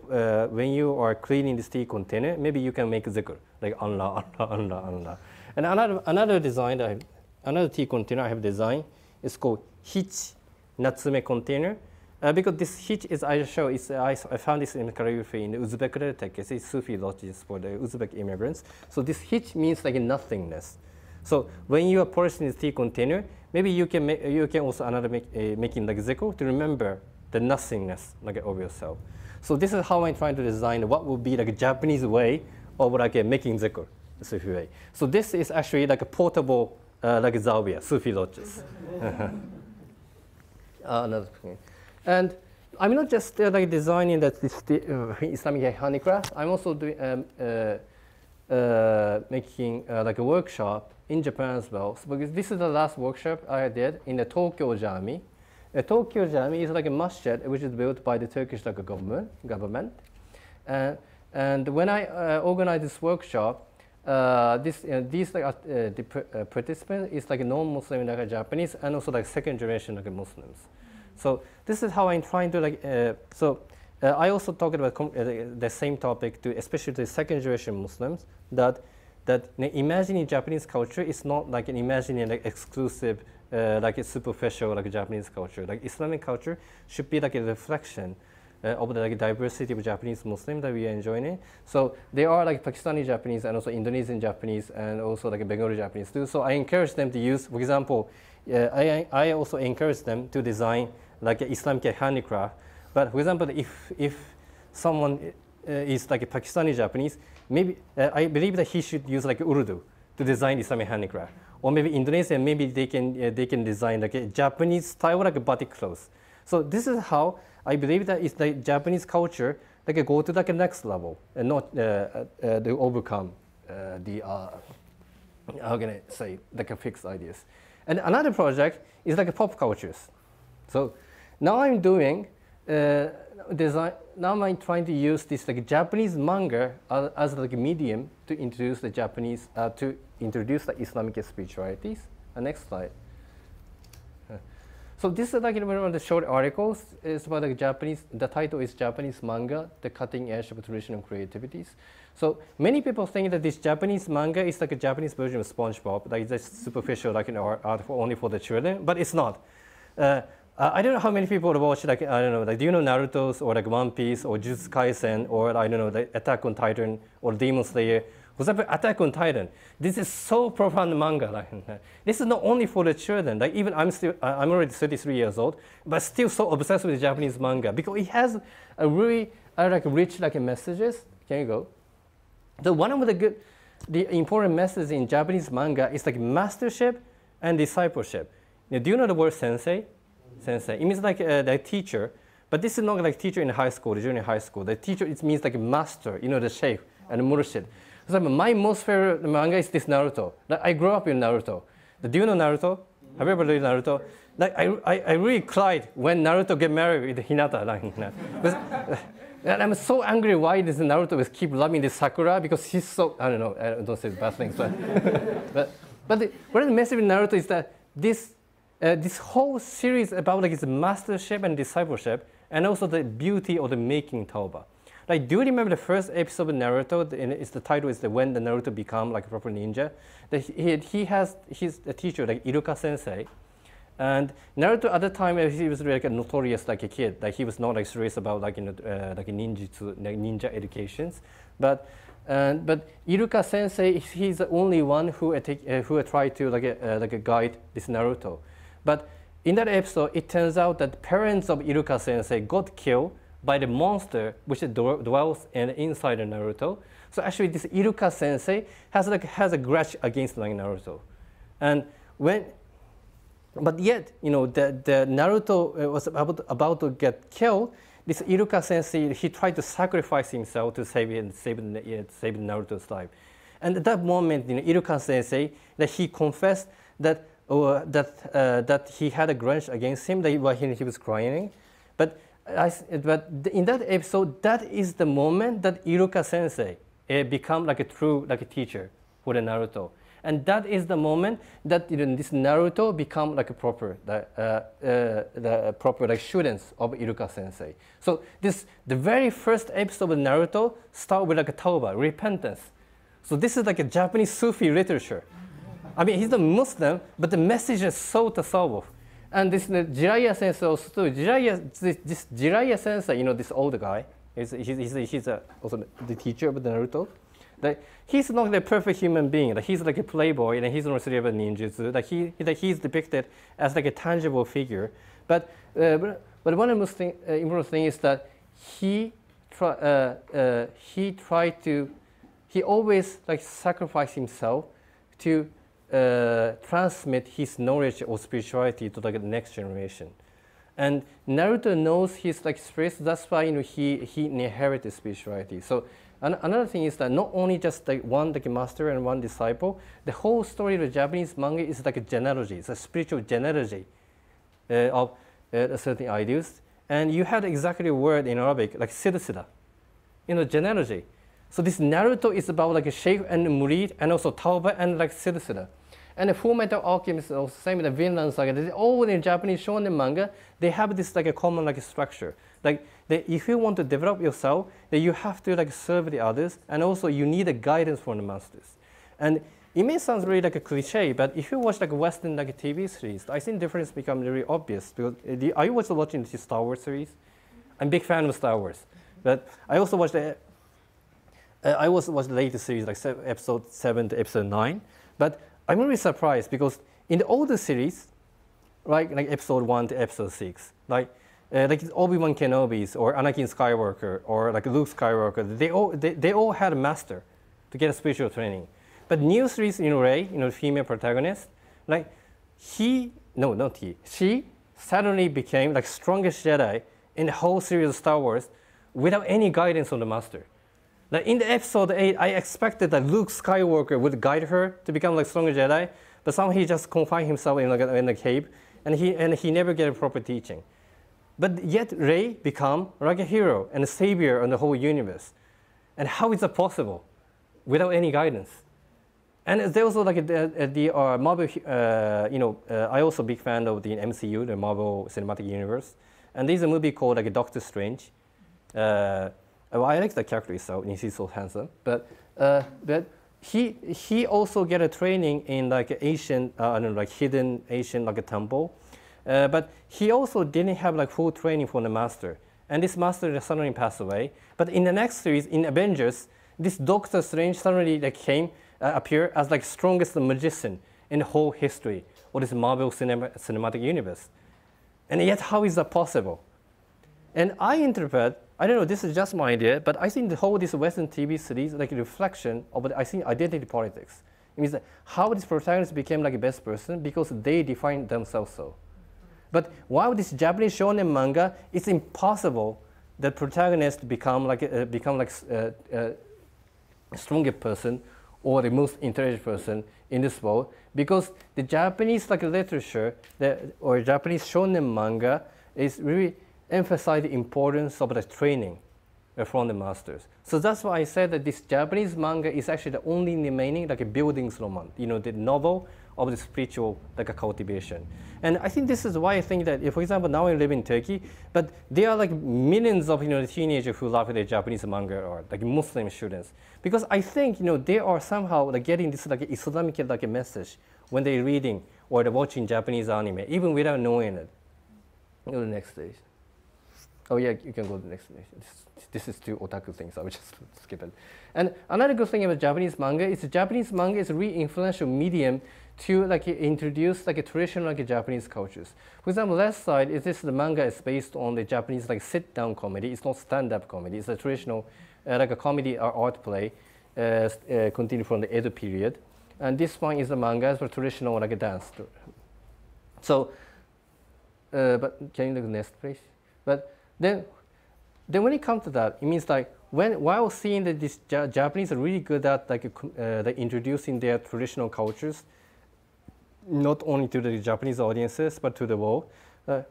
S1: when you are cleaning this tea container, maybe you can make zikr like Allah Allah Allah Allah. And another another design that I, another tea container I have designed is called Hiç Natsume container. Uh, because this hiç is I show is I, I found this in calligraphy in Uzbek It's It's Sufi lodges for the Uzbek immigrants. So this hiç means like nothingness. So when you are polishing the tea container, maybe you can make, you can also another make, uh, making like zikr to remember the nothingness like of yourself. So this is how I'm trying to design what would be like a Japanese way of like making zikr, Sufi way. So this is actually like a portable uh, like zawiya, Sufi lodges. uh, another thing. And I'm not just uh, like designing that this, uh, Islamic handicraft. I'm also doing um, uh, uh making uh, like a workshop in Japan as well. So because this is the last workshop I did in the Tokyo Jami. The Tokyo Jami is like a masjid which is built by the Turkish like, government. government. and when I uh, organized this workshop, this these like the participants is like non-Muslim like Japanese and also like second generation like Muslims. So this is how I'm trying to like, uh, so uh, I also talked about uh, the same topic to especially to second generation Muslims that that imagining Japanese culture is not like an imagining like exclusive, uh, like a superficial like Japanese culture. Like Islamic culture should be like a reflection uh, of the like, diversity of Japanese Muslims that we are enjoying. So there are like Pakistani Japanese and also Indonesian Japanese and also like Bengali Japanese too. So I encourage them to use, for example, uh, I, I also encourage them to design like Islamic handicraft. But for example, if, if someone uh, is like a Pakistani Japanese, maybe uh, I believe that he should use like Urdu to design Islamic handicraft. Or maybe Indonesian, maybe they can, uh, they can design like a Japanese style like a batik clothes. So this is how I believe that it's the Japanese culture that can go to a next level and not uh, uh, to overcome uh, the how can I say like a fixed ideas. And another project is like a pop cultures. So now I'm doing uh, design. Now I'm trying to use this like Japanese manga as, as like a medium to introduce the Japanese uh, to introduce the Islamic spiritualities. Uh, next slide. So this is like one of the short articles. It's about the Japanese. The title is Japanese manga: The Cutting Edge of Traditional Creativities. So many people think that this Japanese manga is like a Japanese version of SpongeBob, like just superficial, like an art, for only for the children. But it's not. Uh, I don't know how many people watch like I don't know like do you know Naruto's or like One Piece or Jujutsu Kaisen or I don't know the Attack on Titan or Demon Slayer for example, Attack on Titan. This is so profound manga. Like, this is not only for the children. Like even I'm still, I'm already 33 years old, but still so obsessed with Japanese manga because it has a really uh, like rich like messages. Can you go? The one of the good, the important messages in Japanese manga is like mastership and discipleship. Now, do you know the word sensei? Sensei. It means like uh, the teacher, but this is not like teacher in high school, junior high school. The teacher it means like master. You know the sheikh and the murshid. My most favorite manga is this Naruto. Like, I grew up in Naruto. Do you know Naruto? Have you ever read Naruto? Like I, I, I really cried when Naruto get married with Hinata. Like, and I'm so angry why this Naruto keep loving this Sakura because he's so I don't know I don't say bad things but but but the, what the message Naruto is that this uh, this whole series about like his mastership and discipleship and also the beauty of the making Tauba. Like, do you remember the first episode of Naruto? And it's the title is the when the Naruto become like a proper ninja. That he, he has his a teacher like Iruka Sensei, and Naruto at the time he was like a notorious like a kid. Like he was not like serious about like you know uh, like ninjutsu like ninja educations, but. And, but Iruka Sensei, he's the only one who uh, uh, who tried to like uh, like guide this Naruto. But in that episode, it turns out that parents of Iruka Sensei got killed by the monster which dwells in, inside Naruto. So actually, this Iruka Sensei has like has a grudge against like Naruto, and when, but yet you know the, the Naruto uh, was about, about to get killed. This Iruka Sensei he tried to sacrifice himself to save it, save save Naruto's life, and at that moment, you know, Iruka Sensei that he confessed that uh, that uh, that he had a grudge against him that while he, he was crying, but I, but in that episode, that is the moment that Iruka Sensei uh, become like a true like a teacher for the Naruto, and that is the moment that you know, this Naruto become like a proper the, uh, uh, the proper like students of Iruka Sensei. So this the very first episode of Naruto start with like a tauba repentance. So this is like a Japanese Sufi literature. I mean, he's a Muslim, but the message is so tasawwuf. And this uh, Jiraiya sensei also too. Jiraiya, this, this Jiraiya sensei, you know, this old guy, he's, he's, he's, he's a, also the teacher of the Naruto. That he's not a perfect human being. Like he's like a playboy, and he's not really about ninjutsu. Like he, like he's depicted as like a tangible figure. But uh, but, but one of the most thing, uh, important thing is that he try, uh, uh, he tried to he always like sacrificed himself to uh, transmit his knowledge of spirituality to the next generation. And Naruto knows his like spirit, that's why you know, he, he inherited spirituality. So an- another thing is that not only just like one like master and one disciple, the whole story of the Japanese manga is like a genealogy, it's a spiritual genealogy uh, of uh, certain ideals. And you had exactly a word in Arabic, like silsila, you know, genealogy. So this Naruto is about like a sheikh and murid and also tauba and like silsila. And the Full Metal Alchemist also same with the Vinland Saga. They all in Japanese shonen manga, they have this like a common like structure. Like they, if you want to develop yourself, then you have to like serve the others, and also you need a guidance from the masters. And it may sound really like a cliche, but if you watch like Western like TV series, I think difference becomes really obvious. Because uh, are you also watching the Star Wars series? I'm a big fan of Star Wars, but I also watched the uh, I also watched the latest series, like episode seven to episode nine. But I'm really surprised because in the older series, right, like episode one to episode six, like uh, like Obi-Wan Kenobi's or Anakin Skywalker or like Luke Skywalker, they all they, they all had a master to get a spiritual training. But new series, you know, Rey, you know, female protagonist, like he, no, not he, she suddenly became like strongest Jedi in the whole series of Star Wars without any guidance from the master. Now, in the episode 8, I expected that Luke Skywalker would guide her to become like stronger Jedi, but somehow he just confined himself in, like, in the cave, and he, and he never get a proper teaching. But yet Rey become like a hero and a savior on the whole universe. And how is that possible without any guidance? And there also like the, the uh, Marvel, uh, you know, uh, I also big fan of the MCU, the Marvel Cinematic Universe. And there's a movie called like Doctor Strange. Uh, well, I like the character itself, he's so handsome. But uh, but he he also get a training in like Asian, uh, I don't know, like hidden Asian like a temple. Uh, but he also didn't have like full training from the master. And this master suddenly passed away. But in the next series, in Avengers, this Doctor Strange suddenly like came uh, appear as like strongest magician in the whole history of this Marvel cinema, cinematic universe. And yet, how is that possible? And I interpret, I don't know, this is just my idea, but I think the whole this Western TV series like a reflection of, I think, identity politics. It means how this protagonist became like a best person because they define themselves so. But while this Japanese shonen manga, it's impossible that protagonist become like uh, become like uh, uh, a stronger person or the most intelligent person in this world because the Japanese like literature the, or Japanese shonen manga is really emphasize the importance of the training from the masters. So that's why I said that this Japanese manga is actually the only remaining like a Bildungsroman, you know, the novel of the spiritual like a cultivation. And I think this is why I think that, if, for example, now I live in Turkey, but there are like millions of you know teenagers who love the Japanese manga or like Muslim students, because I think you know they are somehow like getting this like Islamic like a message when they're reading or they're watching Japanese anime, even without knowing it. Go to the next stage. Oh yeah, you can go to the next stage. This, is too otaku thing, so I will just skip it. And another good thing about Japanese manga is Japanese manga is a really influential medium to like introduce like a traditional like Japanese cultures. For example, left side is this the manga is based on the Japanese like sit down comedy. It's not stand up comedy. It's a traditional uh, like a comedy or art play, uh, uh, continued from the Edo period. And this one is the manga for traditional like a dance. So, uh, but can you look next please? But then, then when it comes to that, it means like when while seeing that these ja Japanese are really good at like uh, introducing their traditional cultures, not only to the Japanese audiences but to the world. Uh,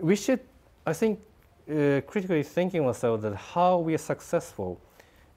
S1: we should, I think, uh, critically thinking ourselves that how we are successful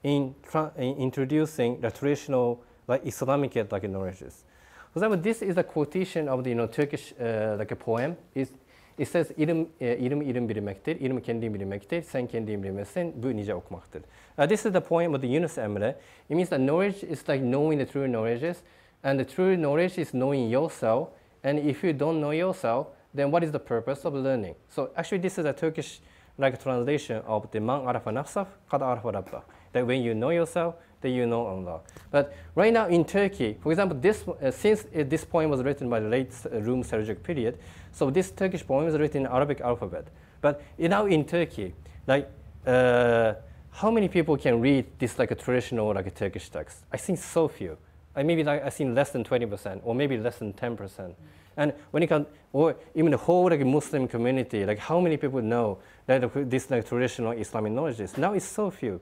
S1: in, in introducing the traditional like Islamic like knowledges. For example, this is a quotation of the you know, Turkish uh, like a poem. It's, it says ilim, uh, ilim ilim bilmektir, ilim kendin bilmektir, sen kendin bilmezsen bu nice okumaktır. Uh, this is the poem of the Yunus Emre. It means that knowledge is like knowing the true knowledges and the true knowledge is knowing yourself. And if you don't know yourself, then what is the purpose of learning? So actually, this is a Turkish like translation of the man arafa nafsaf, kad arafa rabba. That when you know yourself, then you know Allah. But right now in Turkey, for example, this uh, since uh, this poem was written by the late uh, Rum Seljuk period, so this Turkish poem is written in Arabic alphabet. But now in Turkey, like uh, how many people can read this like a traditional like a Turkish text? I think so few. I maybe like I think less than 20% or maybe less than 10%. Mm. And when it comes, or even the whole like Muslim community, like how many people know that this like traditional Islamic knowledge is? Now it's so few.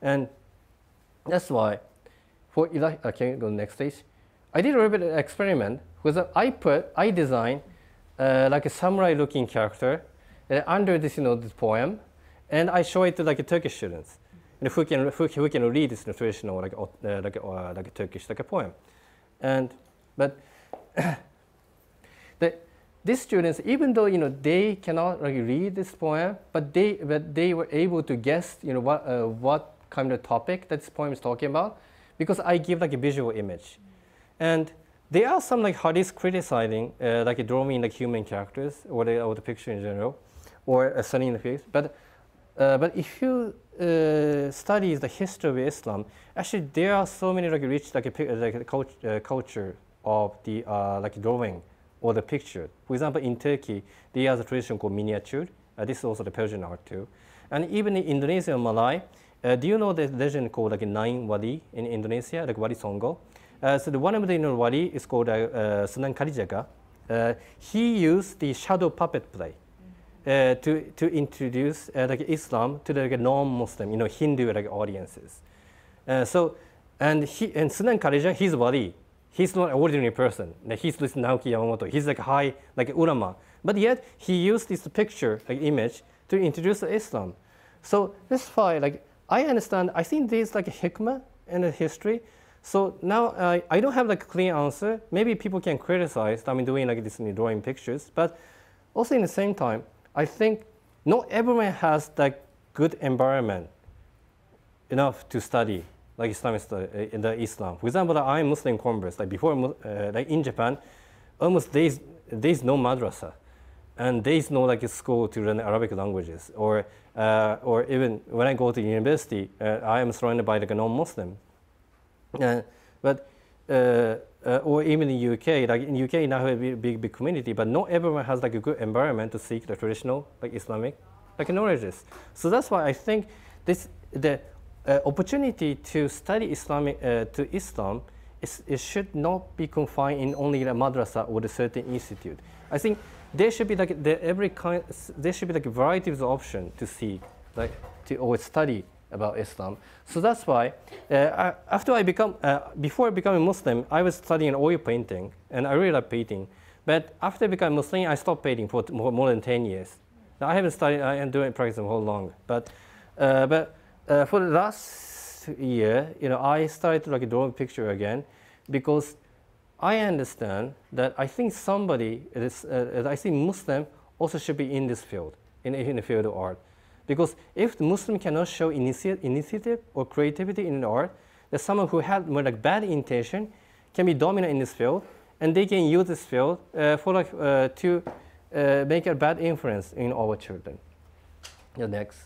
S1: And that's why, for uh, can you go next stage? I did a little bit of experiment with I put, I designed uh, like a samurai looking character uh, under this, you know, this poem, and I show it to like a Turkish students who can, who, who can read this traditional like, uh, like, like Turkish like a poem. And, but the, these students, even though you know they cannot like, read this poem, but they but they were able to guess you know what uh, what kind of topic that this poem is talking about, because I give like a visual image, and there are some like artists criticizing uh, like drawing like human characters or the, or the picture in general, or sunny in the face. But uh, but if you uh, studies the history of Islam, actually there are so many like rich like like cult, uh, culture of the uh, like drawing or the picture. For example, in Turkey, there is a tradition called miniature. Uh, this is also the Persian art too. And even in Indonesia and Malay, uh, do you know the legend called like nine wali in Indonesia, like wali Songo? Uh, so the one of the wali is called Sunan Kalijaga. he used the shadow puppet play. Uh, to, to introduce uh, like Islam to the like, non-Muslim, you know, Hindu like audiences. Uh, so, and he and Sunan Kalija, he's wali. He's not an ordinary person. He's this Naoki Yamamoto. He's like high, like ulama. But yet he used this picture, like image, to introduce Islam. So that's why, like, I understand. I think there's like a hikmah in the history. So now uh, I don't have like a clear answer. Maybe people can criticize I'm doing like this in drawing pictures, but also in the same time, I think not everyone has that good environment enough to study like Islamic study, uh, in the Islam. For example, I'm Muslim converts. Like before, uh, like in Japan, almost there's there's no madrasa, and there's no like a school to learn Arabic languages. Or uh, or even when I go to university, uh, I am surrounded by like a non-Muslim. Uh, but uh, or even in UK, like in UK now have a big big community, but not everyone has like a good environment to seek the traditional like Islamic like. So that's why I think this the uh, opportunity to study Islamic uh, to Islam is, it should not be confined in only a madrasa or a certain institute. I think there should be like the, every kind there should be like a variety of options to see like to or study about Islam. So that's why uh, after I become uh, before becoming Muslim, I was studying oil painting and I really like painting. But after becoming Muslim, I stopped painting for more, than 10 years. Now I haven't studied, I am doing practice for long, but uh, but uh, for the last year, you know, I started like draw a picture again because I understand that I think somebody, is, uh, I think Muslim also should be in this field, in, in the field of art. Because if the Muslim cannot show initia initiative or creativity in the art, that someone who had more like bad intention can be dominant in this field, and they can use this field uh, for like uh, to uh, make a bad influence in our children. The next.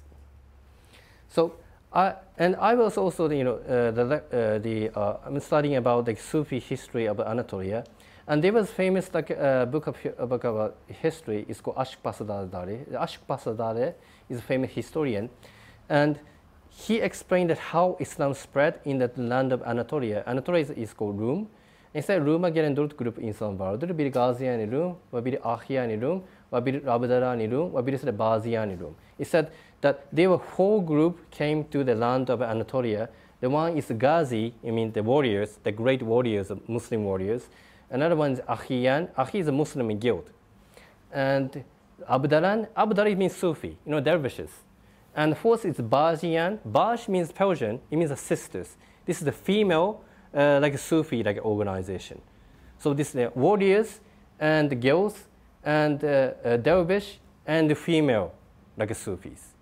S1: So I, and I was also, you know, uh, the, uh, the, uh, I'm studying about the Sufi history of Anatolia. And there was famous like, book, of, book about history. It's called Aşıkpaşazade. Aşıkpaşazade is a famous historian. And he explained that how Islam spread in the land of Anatolia. Anatolia is, is called Rum. Instead, Rum'a gelen dört grup insan vardır. Biri Gaziyani Rum, ve biri Ahyani Rum, ve biri Rabdarani Rum, ve birisi de Baziyani Rum. He said that there were four groups came to the land of Anatolia. The one is Ghazi, I mean the warriors, the great warriors, Muslim warriors. Another one is Ahiyan. Ahi is a Muslim guild. And Abdalan, Abdal means Sufi, you know, dervishes. And fourth is Bajian. Baj means Persian, it means sisters. This is the female, uh, like a Sufi like organization. So this is the warriors and girls and uh, uh, dervish and female like a Sufis.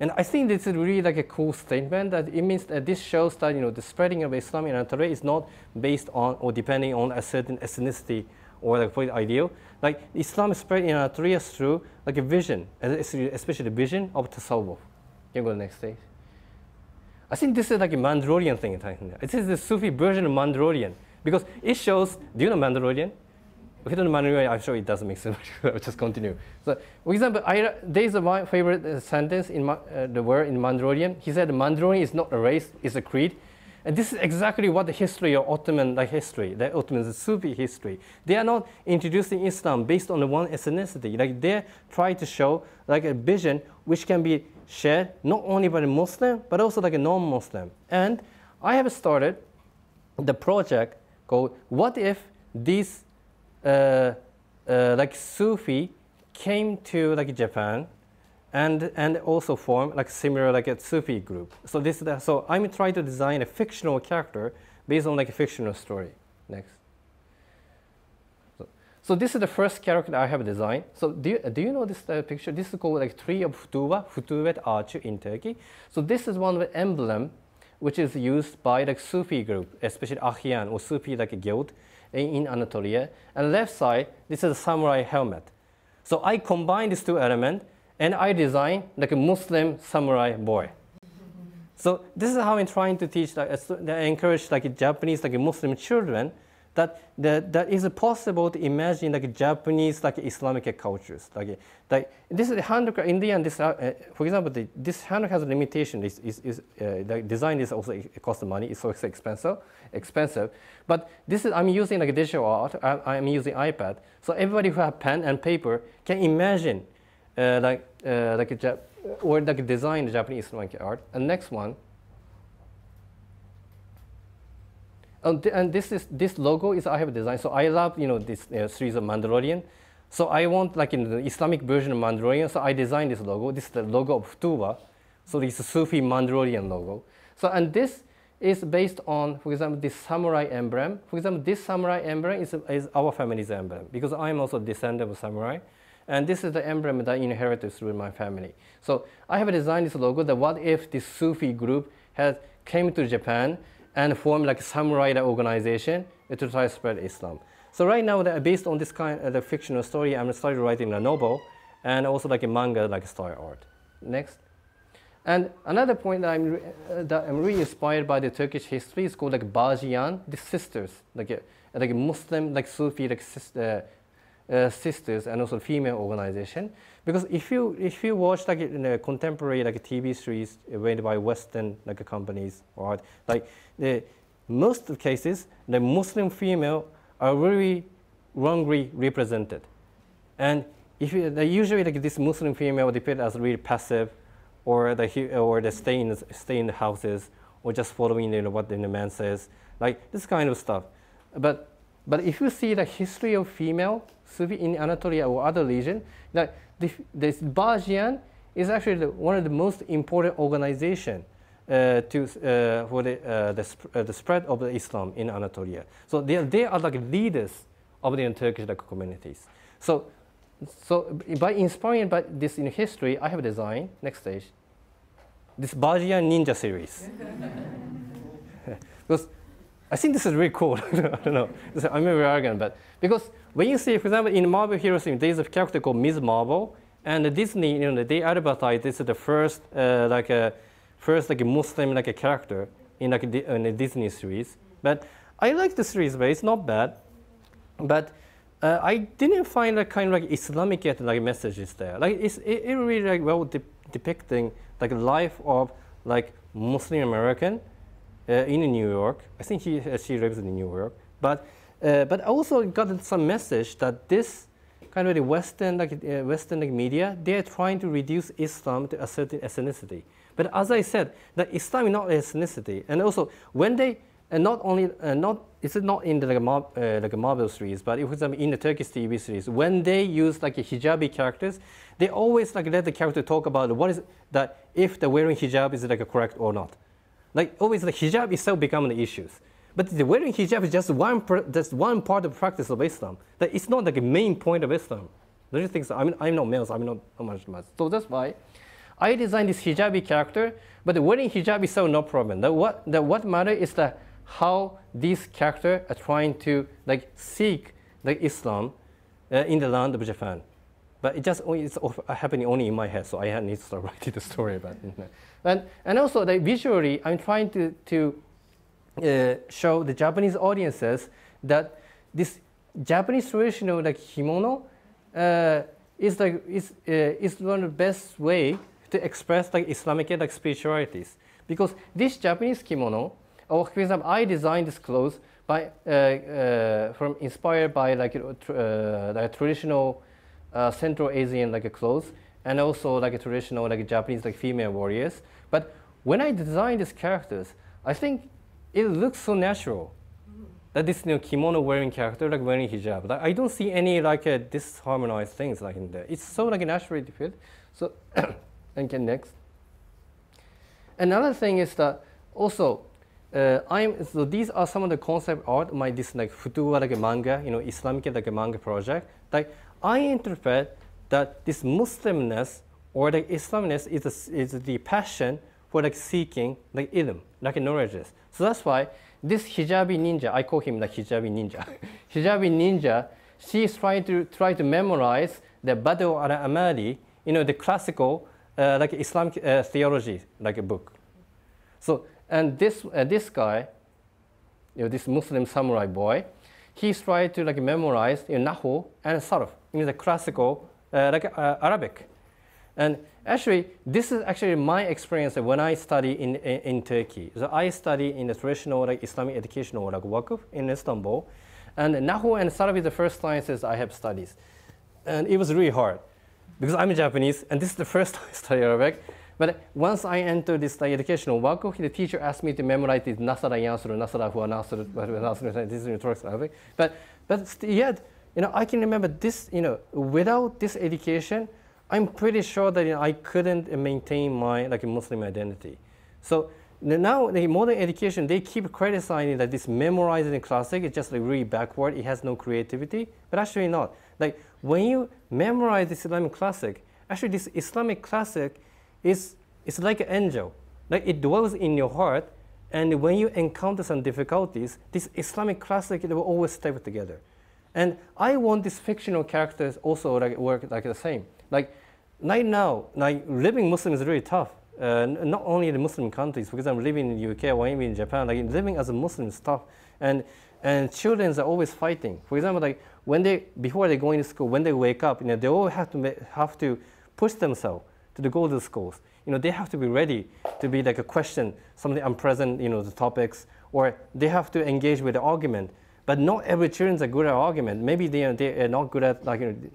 S1: And I think this is really like a cool statement that it means that this shows that you know the spreading of Islam in Anatolia is not based on or depending on a certain ethnicity or like political ideal. Like Islam is spread in three years through like a vision, especially the vision of Tasawwuf. Can you go to the next stage? I think this is like a Mandalorian thing. This is the Sufi version of Mandalorian because it shows. Do you know Mandalorian? If you don't know Mandalorian, I'm sure it doesn't make sense. I'll just continue. So, for example, I, there's a, my favorite uh, sentence in uh, the word in Mandalorian. He said, Mandalorian is not a race, it's a creed. And this is exactly what the history of Ottoman like history, the Ottoman Sufi history. They are not introducing Islam based on the one ethnicity. Like they try to show like a vision which can be shared not only by the Muslim but also like a non-Muslim. And I have started the project called "What if these uh, uh, like Sufi came to like Japan and and also form like similar like a Sufi group. So this the, so I'm trying to design a fictional character based on like a fictional story. Next. So, so this is the first character I have designed. So do you, do you know this uh, picture? This is called like tree of Futuwwa, Futuvet arch in Turkey. So this is one of the emblem which is used by like Sufi group, especially Ahyan or Sufi like a guild in, in Anatolia. And left side, this is a samurai helmet. So I combine these two elements and I design like a Muslim samurai boy. So this is how I'm trying to teach, like, encourage like Japanese like Muslim children that, that, that is possible to imagine like Japanese like Islamic cultures. Like, like this is hand Indian. This, uh, uh, for example, the, this hand has a limitation. Is, is, uh, the design is also it costs money. It's so expensive, expensive. But this is I'm using like digital art. I, I'm using iPad. So everybody who have pen and paper can imagine uh, like uh, like a Jap or like design the Japanese Islamic art. And next one. And, th and this is this logo is I have designed. So I love you know this uh, series of Mandalorian. So I want like in the Islamic version of Mandalorian. So I designed this logo. This is the logo of Tuba. So this is Sufi Mandalorian logo. So and this is based on, for example, this samurai emblem. For example, this samurai emblem is, is our family's emblem because I'm also a descendant of samurai. And this is the emblem that I inherited through my family. So I have designed this logo that what if this Sufi group had came to Japan and formed like a samurai organization to try to spread Islam. So right now, that based on this kind of the fictional story, I'm starting writing a novel and also like a manga, like style art. Next. And another point that I'm, uh, that I'm really inspired by the Turkish history is called like Bajiyan, the sisters, like a, like a Muslim, like Sufi, like sister, uh, Uh, sisters, and also female organization. Because if you if you watch like a contemporary like TV series uh, made by Western like companies or like the most cases the Muslim female are really wrongly represented, and if you, they usually like this Muslim female depicted as really passive or the or the stay in the, stay in the houses or just following you know, what the man says, like this kind of stuff. But but if you see the history of female Sufi in Anatolia or other region, that this Bajiyan is actually the, one of the most important organization uh, to uh, for the uh, the, sp uh, the, spread of Islam in Anatolia. So they they are like leaders of the Turkish like, communities. So so by inspiring by this in history, I have designed next stage this Bajiyan Ninja series. because I think this is really cool. I don't know. I'm very arrogant, but because when you see, for example, in Marvel Heroes, there is a character called Ms. Marvel, and Disney, you know, they advertise this is the first, uh, like a first like a Muslim like a character in like a, in Disney series. But I like the series, but it's not bad. But uh, I didn't find a kind of like Islamic yet like messages there. Like it's it, it really like well de depicting like life of like Muslim American in New York. I think he uh, she lives in New York, but uh, but I also got some message that this kind of the Western like uh, Western like media they are trying to reduce Islam to a certain ethnicity. But as I said, that Islam is not ethnicity, and also when they and not only uh, not it's not in the like, Mar, uh, like Marvel series, but for example in the Turkish TV series, when they use like a hijabi characters, they always like let the character talk about what is that if the wearing hijab is like correct or not. Like always the hijab itself become the issues. But the wearing hijab is just one just one part of practice of Islam. That it's not like a main point of Islam. Don't you think so? I mean I'm not male, so I'm not, much much. So that's why I designed this hijabi character, but the wearing hijab is so no problem. The what the what matter is that how these characters are trying to like seek the Islam uh, in the land of Japan. But it just only, it's happening only in my head, so I need to start writing the story about it. And, and also, like, visually, I'm trying to, to uh, show the Japanese audiences that this Japanese traditional like kimono uh, is like is uh, is one of the best way to express like Islamic like spiritualities because this Japanese kimono or for example, I designed this clothes by, uh, uh, from inspired by like, uh, traditional uh, Central Asian like a clothes and also like a traditional like Japanese like female warriors. But when I designed these characters, I think it looks so natural that this you know, kimono wearing character like wearing hijab. Like, I don't see any like uh, disharmonized things like in there. It's so like naturally fit. So and get next. Another thing is that also uh, I'm, so these are some of the concept art, my this like futuwwa like manga, you know, Islamic like manga project. Like I interpret that this Muslimness or the Islamness is, a, is the passion for like seeking like ilm, like knowledges. So that's why this hijabi ninja, I call him the hijabi ninja. hijabi ninja, she's trying to try to memorize the Badr al-Amali, you know, the classical uh, like Islamic uh, theology like a book. So and this, uh, this guy, you know, this Muslim samurai boy, he's trying to like memorize you know, Nahu and Sarf, in the classical uh, like uh, Arabic. And actually, this is actually my experience when I study in, in, in, Turkey. So I study in the traditional like Islamic educational like Wakuf in Istanbul. And Nahu and Sarf is the first sciences I have studied. And it was really hard because I'm Japanese and this is the first time I study Arabic. But once I entered this educational work, the teacher asked me to memorize this Nasara Yansuru, Nasara Hua Nasuru, Nasuru, this is Arabic. But, but yet, you know, I can remember this, you know, without this education, I'm pretty sure that you know, I couldn't maintain my like Muslim identity. So now the modern education, they keep criticizing that this memorizing the classic is just like really backward, it has no creativity, but actually not. Like when you memorize this Islamic classic, actually this Islamic classic is, is like an angel. Like it dwells in your heart, and when you encounter some difficulties, this Islamic classic, it will always stay together. And I want these fictional characters also like work like the same. Like right now, like living Muslim is really tough. Uh, not only in the Muslim countries, because I'm living in the UK or even in Japan, like living as a Muslim is tough. And, and children are always fighting. For example, like when they, before they go into school, when they wake up, you know, they all have to, have to push themselves to go to schools. You know, they have to be ready to be like a question, something unpleasant, you know, the topics, or they have to engage with the argument. But not every children are good at argument. Maybe they are, they are not good at like, you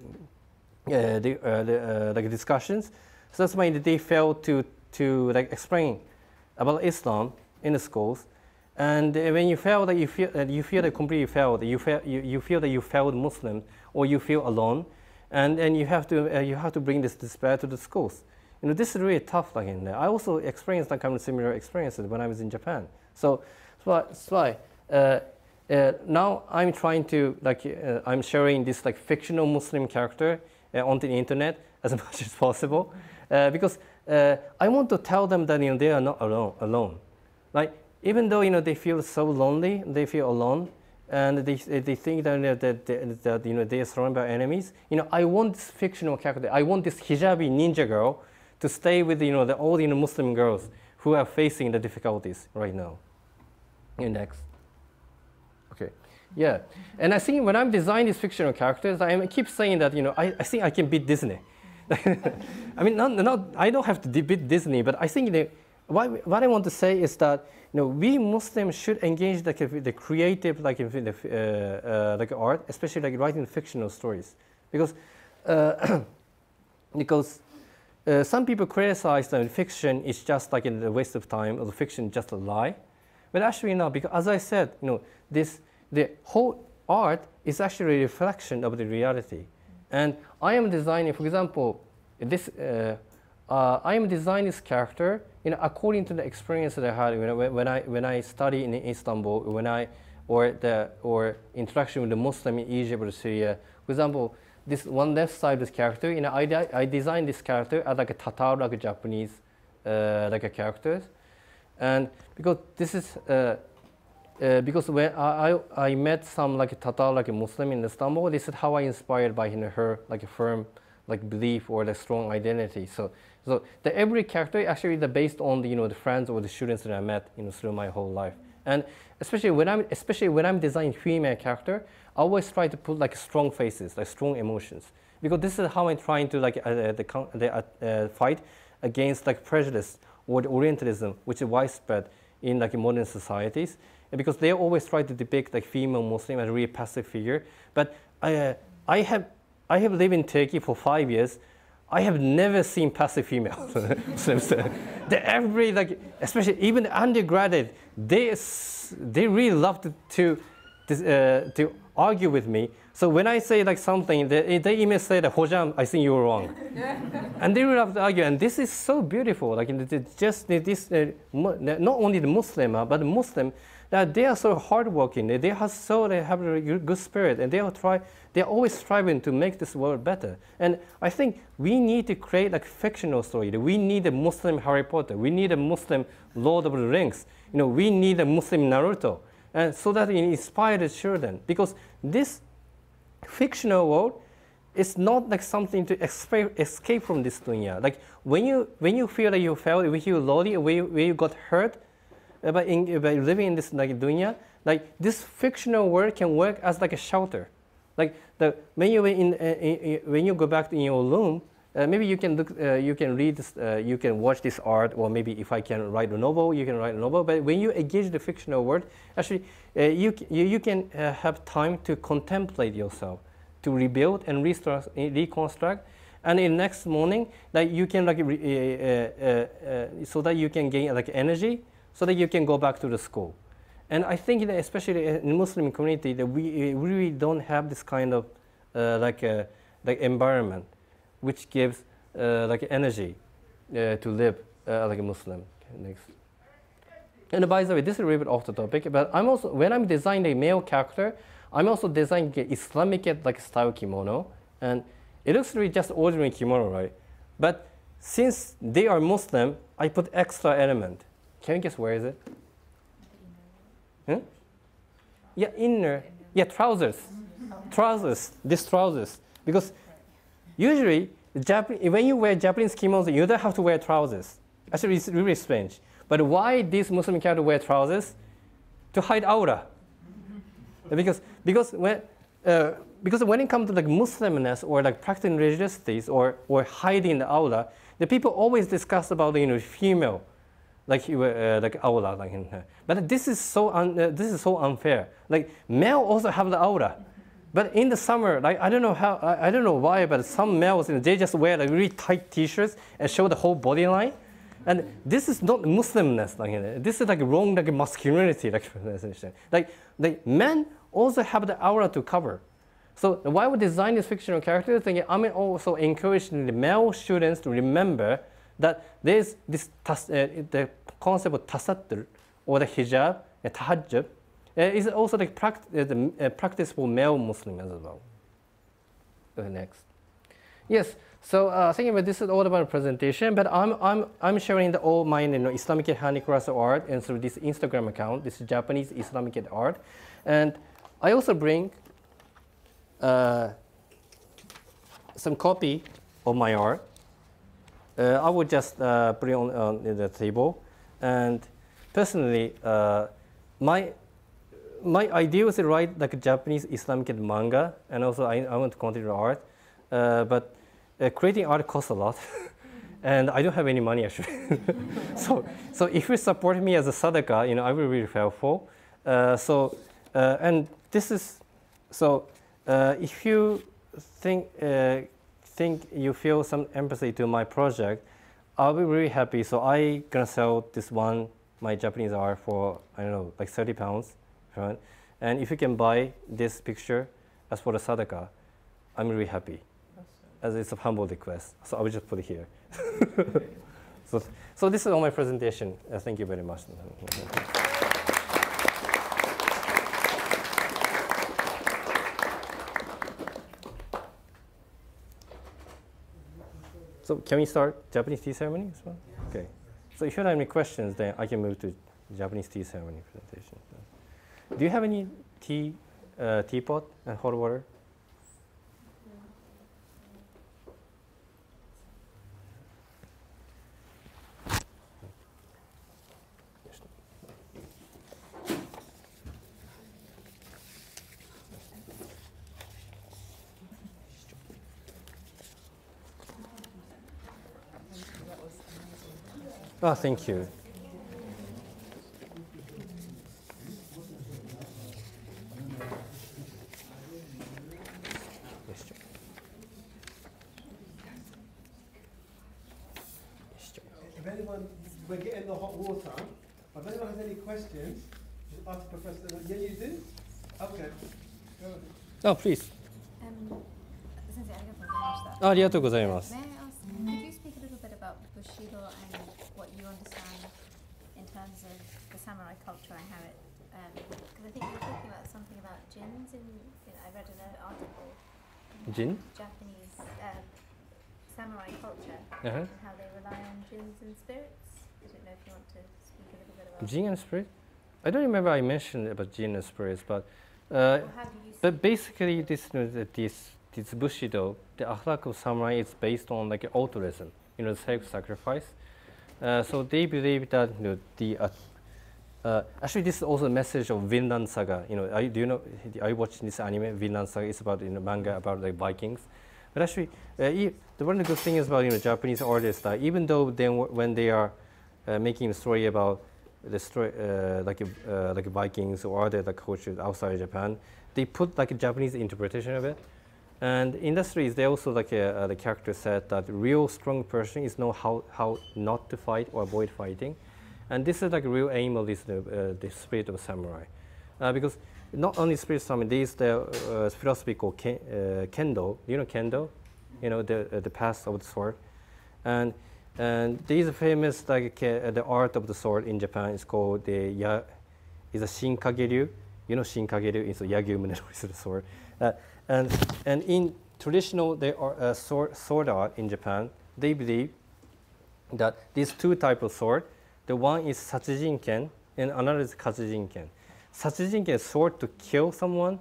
S1: know, uh, the, uh, the, uh, like discussions. So that's why they fail to, to like explain about Islam in the schools. And when you fail that you feel that you feel that completely failed, you feel you, you feel that you failed Muslim, or you feel alone, and and you have to uh, you have to bring this despair to the schools. You know this is really tough. Like in there, I also experienced that kind of similar experiences when I was in Japan. So that's why. Uh, uh, now I'm trying to like uh, I'm sharing this like fictional Muslim character uh, onto the internet as much as possible uh, because I want to tell them that you know they are not alone. Alone, like even though you know they feel so lonely, they feel alone, and they, they think that, that, that, that, you know they are surrounded by enemies. You know, I want this fictional character. I want this hijabi ninja girl to stay with you know the all you know Muslim girls who are facing the difficulties right now. You next. Yeah, and I think when I'm designing these fictional characters, I keep saying that you know I, I think I can beat Disney. I mean, not, not I don't have to beat Disney, but I think that what, what I want to say is that you know, we Muslims should engage the, the creative like, the, uh, uh, like art, especially like writing fictional stories, because uh, because uh, some people criticize that fiction is just like a waste of time or the fiction just a lie, but actually not because as I said, you know, this the whole art is actually a reflection of the reality, and I am designing, for example, this. Uh, uh, I am designing this character you know, according to the experience that I had when I, when I, when I studied in Istanbul, when I, or, the, or interaction with the Muslim in Egypt or Syria. For example, this one left side of this character, you know, I, I designed this character as like a Tatar, like a Japanese, uh, like a character. And because this is, uh, uh, because when I, I, I, met some like a Tatar, like a Muslim in Istanbul, they said how I inspired by her like a firm like belief or the strong identity. So so the every character actually is based on the, you know, the friends or the students that I met you know, through my whole life. And especially when I'm, especially when I'm designing female character, I always try to put like strong faces, like strong emotions. Because this is how I'm trying to like uh, the, the uh, uh, fight against like prejudice or the Orientalism, which is widespread in like modern societies. And because they always try to depict like female Muslim as a really passive figure. But I, uh, I have I have lived in Turkey for five years. I have never seen passive females. they every like, especially even the undergraduate, they they really love to to, uh, to argue with me. So when I say like something, they, they even say that Hojam, I think you're wrong, and they really love to argue. And this is so beautiful. Like just this, uh, not only the Muslim, uh, but the Muslim that they are so hardworking. They have so they have a good spirit, and they are try. They are always striving to make this world better. And I think we need to create like fictional story. We need a Muslim Harry Potter. We need a Muslim Lord of the Rings. You know, we need a Muslim Naruto, and so that it inspires children. Because this fictional world is not like something to escape from this dunya. Like when you when you feel that you failed, when you lonely, when you, when you got hurt, by, in, by living in this like dunya, like this fictional world can work as like a shelter. Like the when you in, uh, in when you go back in your room, uh, maybe you can look, uh, you can read, this, uh, you can watch this art, or maybe if I can write a novel, you can write a novel. But when you engage the fictional world, actually, uh, you, you, you can uh, have time to contemplate yourself, to rebuild and reconstruct. And in next morning, like you can like so that you can gain like energy so that you can go back to the school. And I think that especially in Muslim community that we really don't have this kind of uh, like a, uh, like environment which gives uh, like energy uh, to live uh, like a Muslim. Okay, next. And by the way, this is a little bit off the topic, but I'm also when I'm designing a male character, I'm also designing an Islamic like style kimono, and it looks really just ordinary kimono, right? But since they are Muslim, I put extra element. Can you guess where is it? Hmm? Yeah, inner. Yeah, trousers. Trousers. This trousers. Because usually, when you wear Japanese kimonos, you don't have to wear trousers. Actually, it's really strange. But why these Muslim characters wear trousers? To hide aura. because because when uh, because when it comes to like Muslimness or like practicing religiosities or or hiding the aura, the people always discuss about you know female, like uh, like aura like. But this is so un, uh, this is so unfair. Like male also have the aura. But in the summer, like I don't know how, I, I don't know why, but some males, you know, they just wear like really tight T-shirts and show the whole body line. And this is not Muslimness. Like, this is like wrong like masculinity. Like, like, like men also have the aura to cover. So why we design this fictional character? Thinking I'm also encouraging the male students to remember that there's this uh, the concept of tasattur or the hijab, and tahajjud, uh, is also the, pract uh, the uh, practice for male Muslims as well. next. Yes, so uh, thinking about this is all about the presentation, but I'm, I'm, I'm sharing the, all my you know, Islamic handicrafts art and through this Instagram account, this is Japanese Islamic art. And I also bring uh, some copy of my art. Uh, I will just uh, put it on, on the table. And personally, uh, my my idea was to write like a Japanese Islamic manga, and also I, I want to continue art. But creating art costs a lot, and I don't have any money actually. so, so if you support me as a sadaka, you know, I will be really helpful. Uh, so, uh, and this is, so uh, if you think, think you feel some empathy to my project, I'll be really happy. So I gonna sell this one, my Japanese art for, I don't know, like 30 pounds. Right? And if you can buy this picture as for the sadaka, I'm really happy. As it's a humble request. So I will just put it here. so, so this is all my presentation. Uh, thank you very much. So can we start Japanese tea ceremony as well? Okay. So if you have any questions, then I can move to Japanese tea ceremony presentation. Do you have any tea, uh, teapot and hot water? Oh, thank you. Oh, please. Um, ありがとうございます。 Mentioned about and spirits, but uh, but basically, this you know, this this bushido, the akhlaq of samurai is based on like altruism, you know, self-sacrifice. Uh, so they believe that you know the uh, uh, actually this is also a message of Vinland Saga. You know, are you, do you know? Are you watching this anime? Vinland Saga is about you know manga about like Vikings. But actually, uh, the one of the good things about you know Japanese artists that even though they when they are uh, making a story about uh, like uh, like Vikings or other like cultures outside Japan, they put like a Japanese interpretation of it. And industries, they also like uh, the character said that real strong person is know how how not to fight or avoid fighting, and this is like a real aim of this uh, the spirit of samurai, uh, because not only spirit samurai, this the uh, philosophy called kendo. You know kendo, you know the the path of the sword, and And these famous like uh, the art of the sword in Japan is called the ya, is a shinkageryu. You know shinkageryu is a yagyu the sword. Uh, and and in traditional the are uh, sword, sword art in Japan, they believe that these two types of sword, the one is sachijinken and another is kachijinken. Sachijinken is sword to kill someone,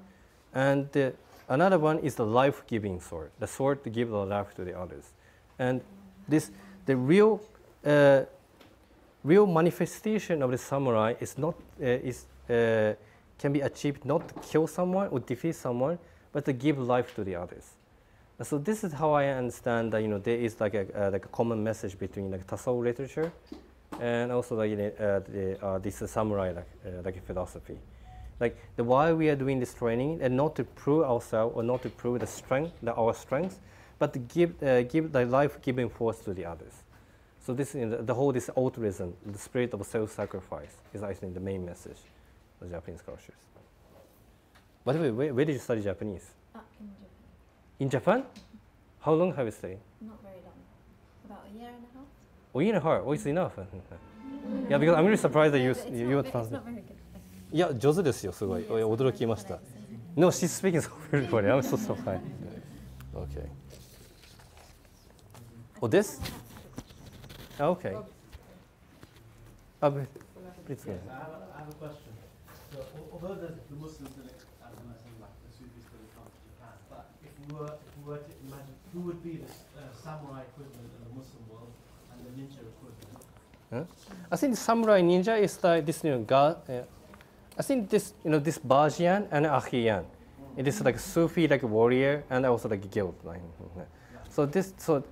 S1: and the, another one is the life-giving sword, the sword to give the life to the others. And this, the real, uh, real manifestation of the samurai is not uh, is uh, can be achieved not to kill someone or defeat someone, but to give life to the others. So this is how I understand that you know there is like a uh, like a common message between like Tasawwuf literature and also like uh, the, uh, this samurai like like philosophy. Like the why we are doing this training and not to prove ourselves or not to prove the strength, the, our strengths, but to give uh, give the life-giving force to the others. So this is the, the whole this altruism, the spirit of self-sacrifice is I think the main message of Japanese cultures. By the way, where, where did you study Japanese?
S3: Uh, in Japan.
S1: In Japan? How long have you stayed?
S3: Not very long. About a year and a half.
S1: Oh, year and a half. Oh, it's enough. yeah, because I'm really surprised that you,
S3: It's
S1: you,
S3: not
S1: you
S3: ve- It's
S1: translate.
S3: not very good.
S1: いや、上手ですよ、すごい。
S3: Yes,
S1: 驚きました。
S3: I like this.
S1: No, she's speaking so beautifully. I'm so surprised. Okay. Oh, this? Okay. Please go
S2: Yes. I have, a, I have a question. So, although the, the Muslims the, I don't know, saying like the Sufis come to Japan, but if we were, if we were to imagine who would be the uh, samurai equivalent in the Muslim world and the ninja equivalent,
S1: I think samurai ninja is like this, you know, ga, uh, I think this, you know, this Bacıyan and Ahiyan. It is like Sufi, like warrior, and also like guild. Like, so this, so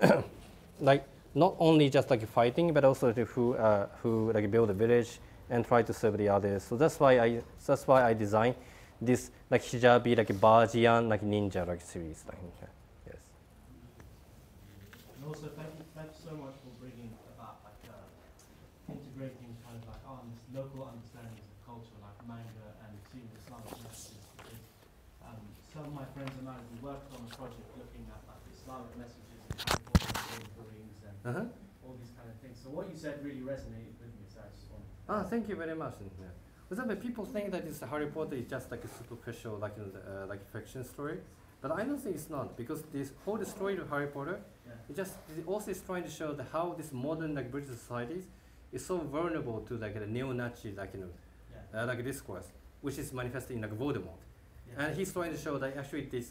S1: like not only just like fighting, but also who, uh, who like build a village and try to serve the others. So that's why I, that's why I design this like hijabi, like Bacıyan, like ninja, like series. Like, yes.
S2: and also thank you, thank you so much for bringing about like uh, integrating kind of like our unders- local understandings of culture, like manga and seeing Islamic messages. Because, um, some of my friends and I we worked on a project looking at like Islamic messages and Harry Potter and Lord of the
S1: Uh-huh.
S2: all these kind of things. So what you said really resonated with me. So I just wanted.
S1: Ah, thank you very much. Yeah. With that, people think that this Harry Potter is just like a superficial, like uh, like fiction story, but I don't think it's not because this whole story of Harry Potter,
S2: Yeah.
S1: it just it also is trying to show that how this modern like British society is so vulnerable to like the neo-Nazi like you know
S2: Yeah.
S1: uh, like discourse, which is manifested in like Voldemort,
S2: yeah.
S1: and he's trying to show that actually this,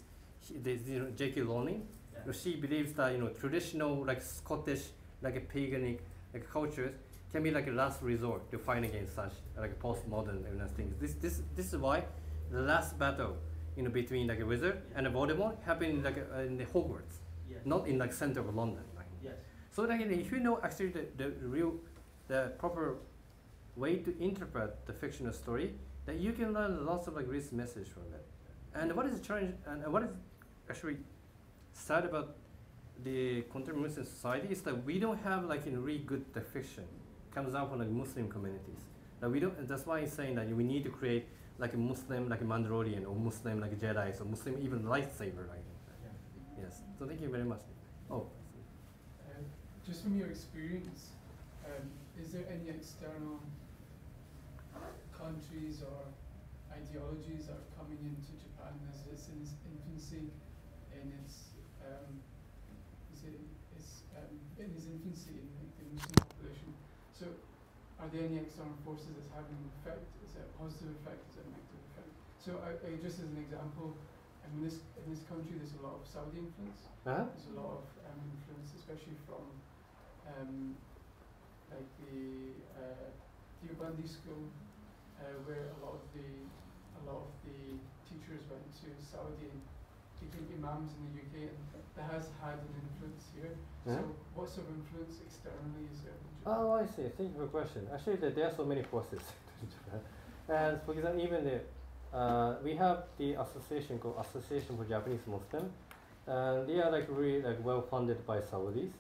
S1: this you know J.K. Rowling,
S2: yeah.
S1: you know, she believes that you know traditional like Scottish like a paganic like cultures can be like a last resort to fight against such like postmodern you know, things. This this this is why the last battle you know between like a wizard and a Voldemort happened like uh, in the Hogwarts,
S2: Yes.
S1: not in like center of London. Like.
S2: Yes.
S1: So like if you know actually the, the real the proper way to interpret the fictional story, that you can learn lots of like rich message from it. And what is the challenge and what is actually sad about the contemporary Muslim society is that we don't have like a really good the fiction comes out from like Muslim communities. That we don't. That's why I'm saying that we need to create like a Muslim like a Mandalorian or Muslim like a Jedi or Muslim even lightsaber. Like
S2: Yeah.
S1: yes. So thank you very much. Oh.
S4: Um, just from your experience, um, is there any external countries or ideologies that are coming into Japan as it's in its infancy, in its um, is it it's um, in his infancy in the Muslim population? So, are there any external forces that's having an effect? Is it a positive effect? Is it a negative effect? So, I, I, just as an example, I mean, this in this country, there's a lot of Saudi influence.
S1: Uh-huh.
S4: There's a lot of um, influence, especially from um, like the uh, Deobandi school, uh, where a lot of the a lot of the teachers went to Saudi became imams in the UK, and that has had an influence here.
S1: Yeah.
S4: So, what sort of influence externally is there?
S1: Oh, I see. Thank you for the question. Actually, there, there are so many forces in Japan. And for example, even the, uh, we have the association called Association for Japanese Muslim, and they are like really like well funded by Saudis,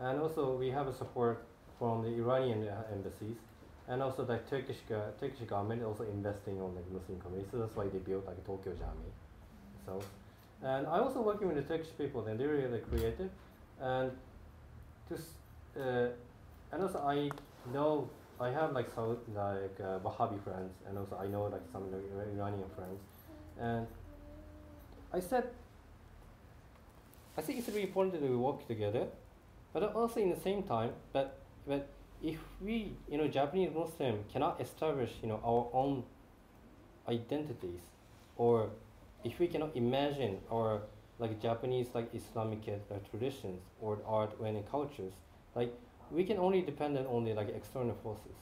S1: and also we have a support from the Iranian uh, embassies, and also the Turkish go- Turkish government also investing on like Muslim communities. So that's why they built like Tokyo Camii. So, and I also working with the Turkish people. Then they're really creative, and just uh, and also I know I have like so like uh, Wahhabi friends, and also I know like some Iranian friends, and I said I think it's really important that we work together, but also in the same time, but but if we you know Japanese Muslim cannot establish you know our own identities, or if we cannot imagine our like Japanese like Islamic uh, traditions or art or any cultures, like we can only depend on only like external forces.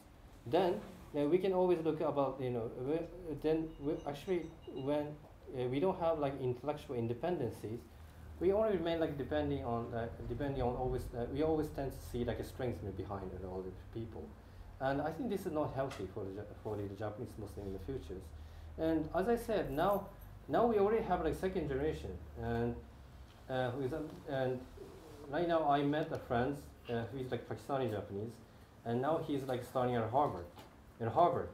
S1: Then you we can always look about you know we, then we actually when uh, we don't have like intellectual independencies, we only remain like depending on uh, depending on always uh, we always tend to see like a strength behind it, all the people, and I think this is not healthy for the for the Japanese Muslim in the futures. And as I said, now now we already have like second generation, and uh, is um, and right now I met a friend uh, who is like Pakistani Japanese, and now he's like studying at Harvard, in Harvard,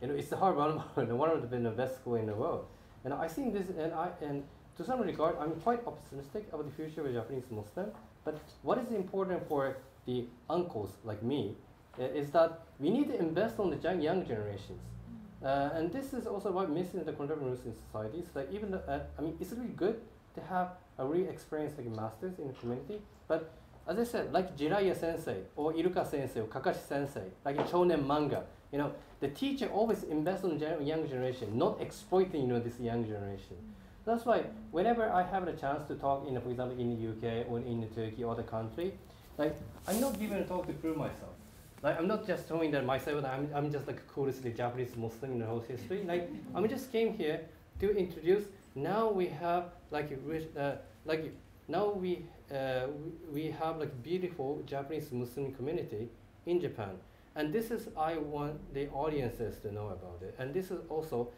S1: you know it's the Harvard one of the, best school in the world, and I think this and I and to some regard I'm quite optimistic about the future of Japanese Muslim. But what is important for the uncles like me uh, is that we need to invest on the young generations. Uh, and this is also what missing in the contemporary Muslim societies. Like even, the, uh, I mean, it's really good to have a really experienced like masters in the community. But as I said, like Jiraiya Sensei or Iruka Sensei or Kakashi Sensei, like in shonen manga, you know, the teacher always invests on the young generation, not exploiting you know this young generation. That's why whenever I have the chance to talk in, for example, in the UK or in the Turkey or other country, like I'm not giving a talk to prove myself. Like I'm not just showing that myself I'm, I'm just like coolest Japanese Muslim in the whole history. Like I just came here to introduce. Now we have like uh, like now we uh, we, have like beautiful Japanese Muslim community in Japan, and this is I want the audiences to know about it. And this is also,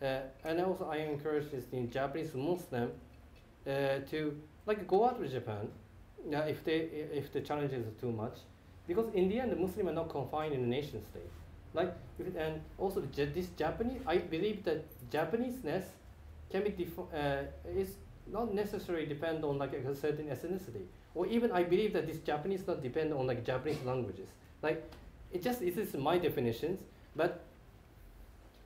S1: uh, and also I encourage this the Japanese Muslim uh, to like go out with Japan, uh, if they if the challenges are too much, because in the end the Muslim are not confined in a nation state. Like and also this Japanese, I believe that Japaneseness can be defi- uh, is not necessarily depend on like a certain ethnicity, or even I believe that this Japanese not depend on like Japanese languages. Like it just this is my definitions, but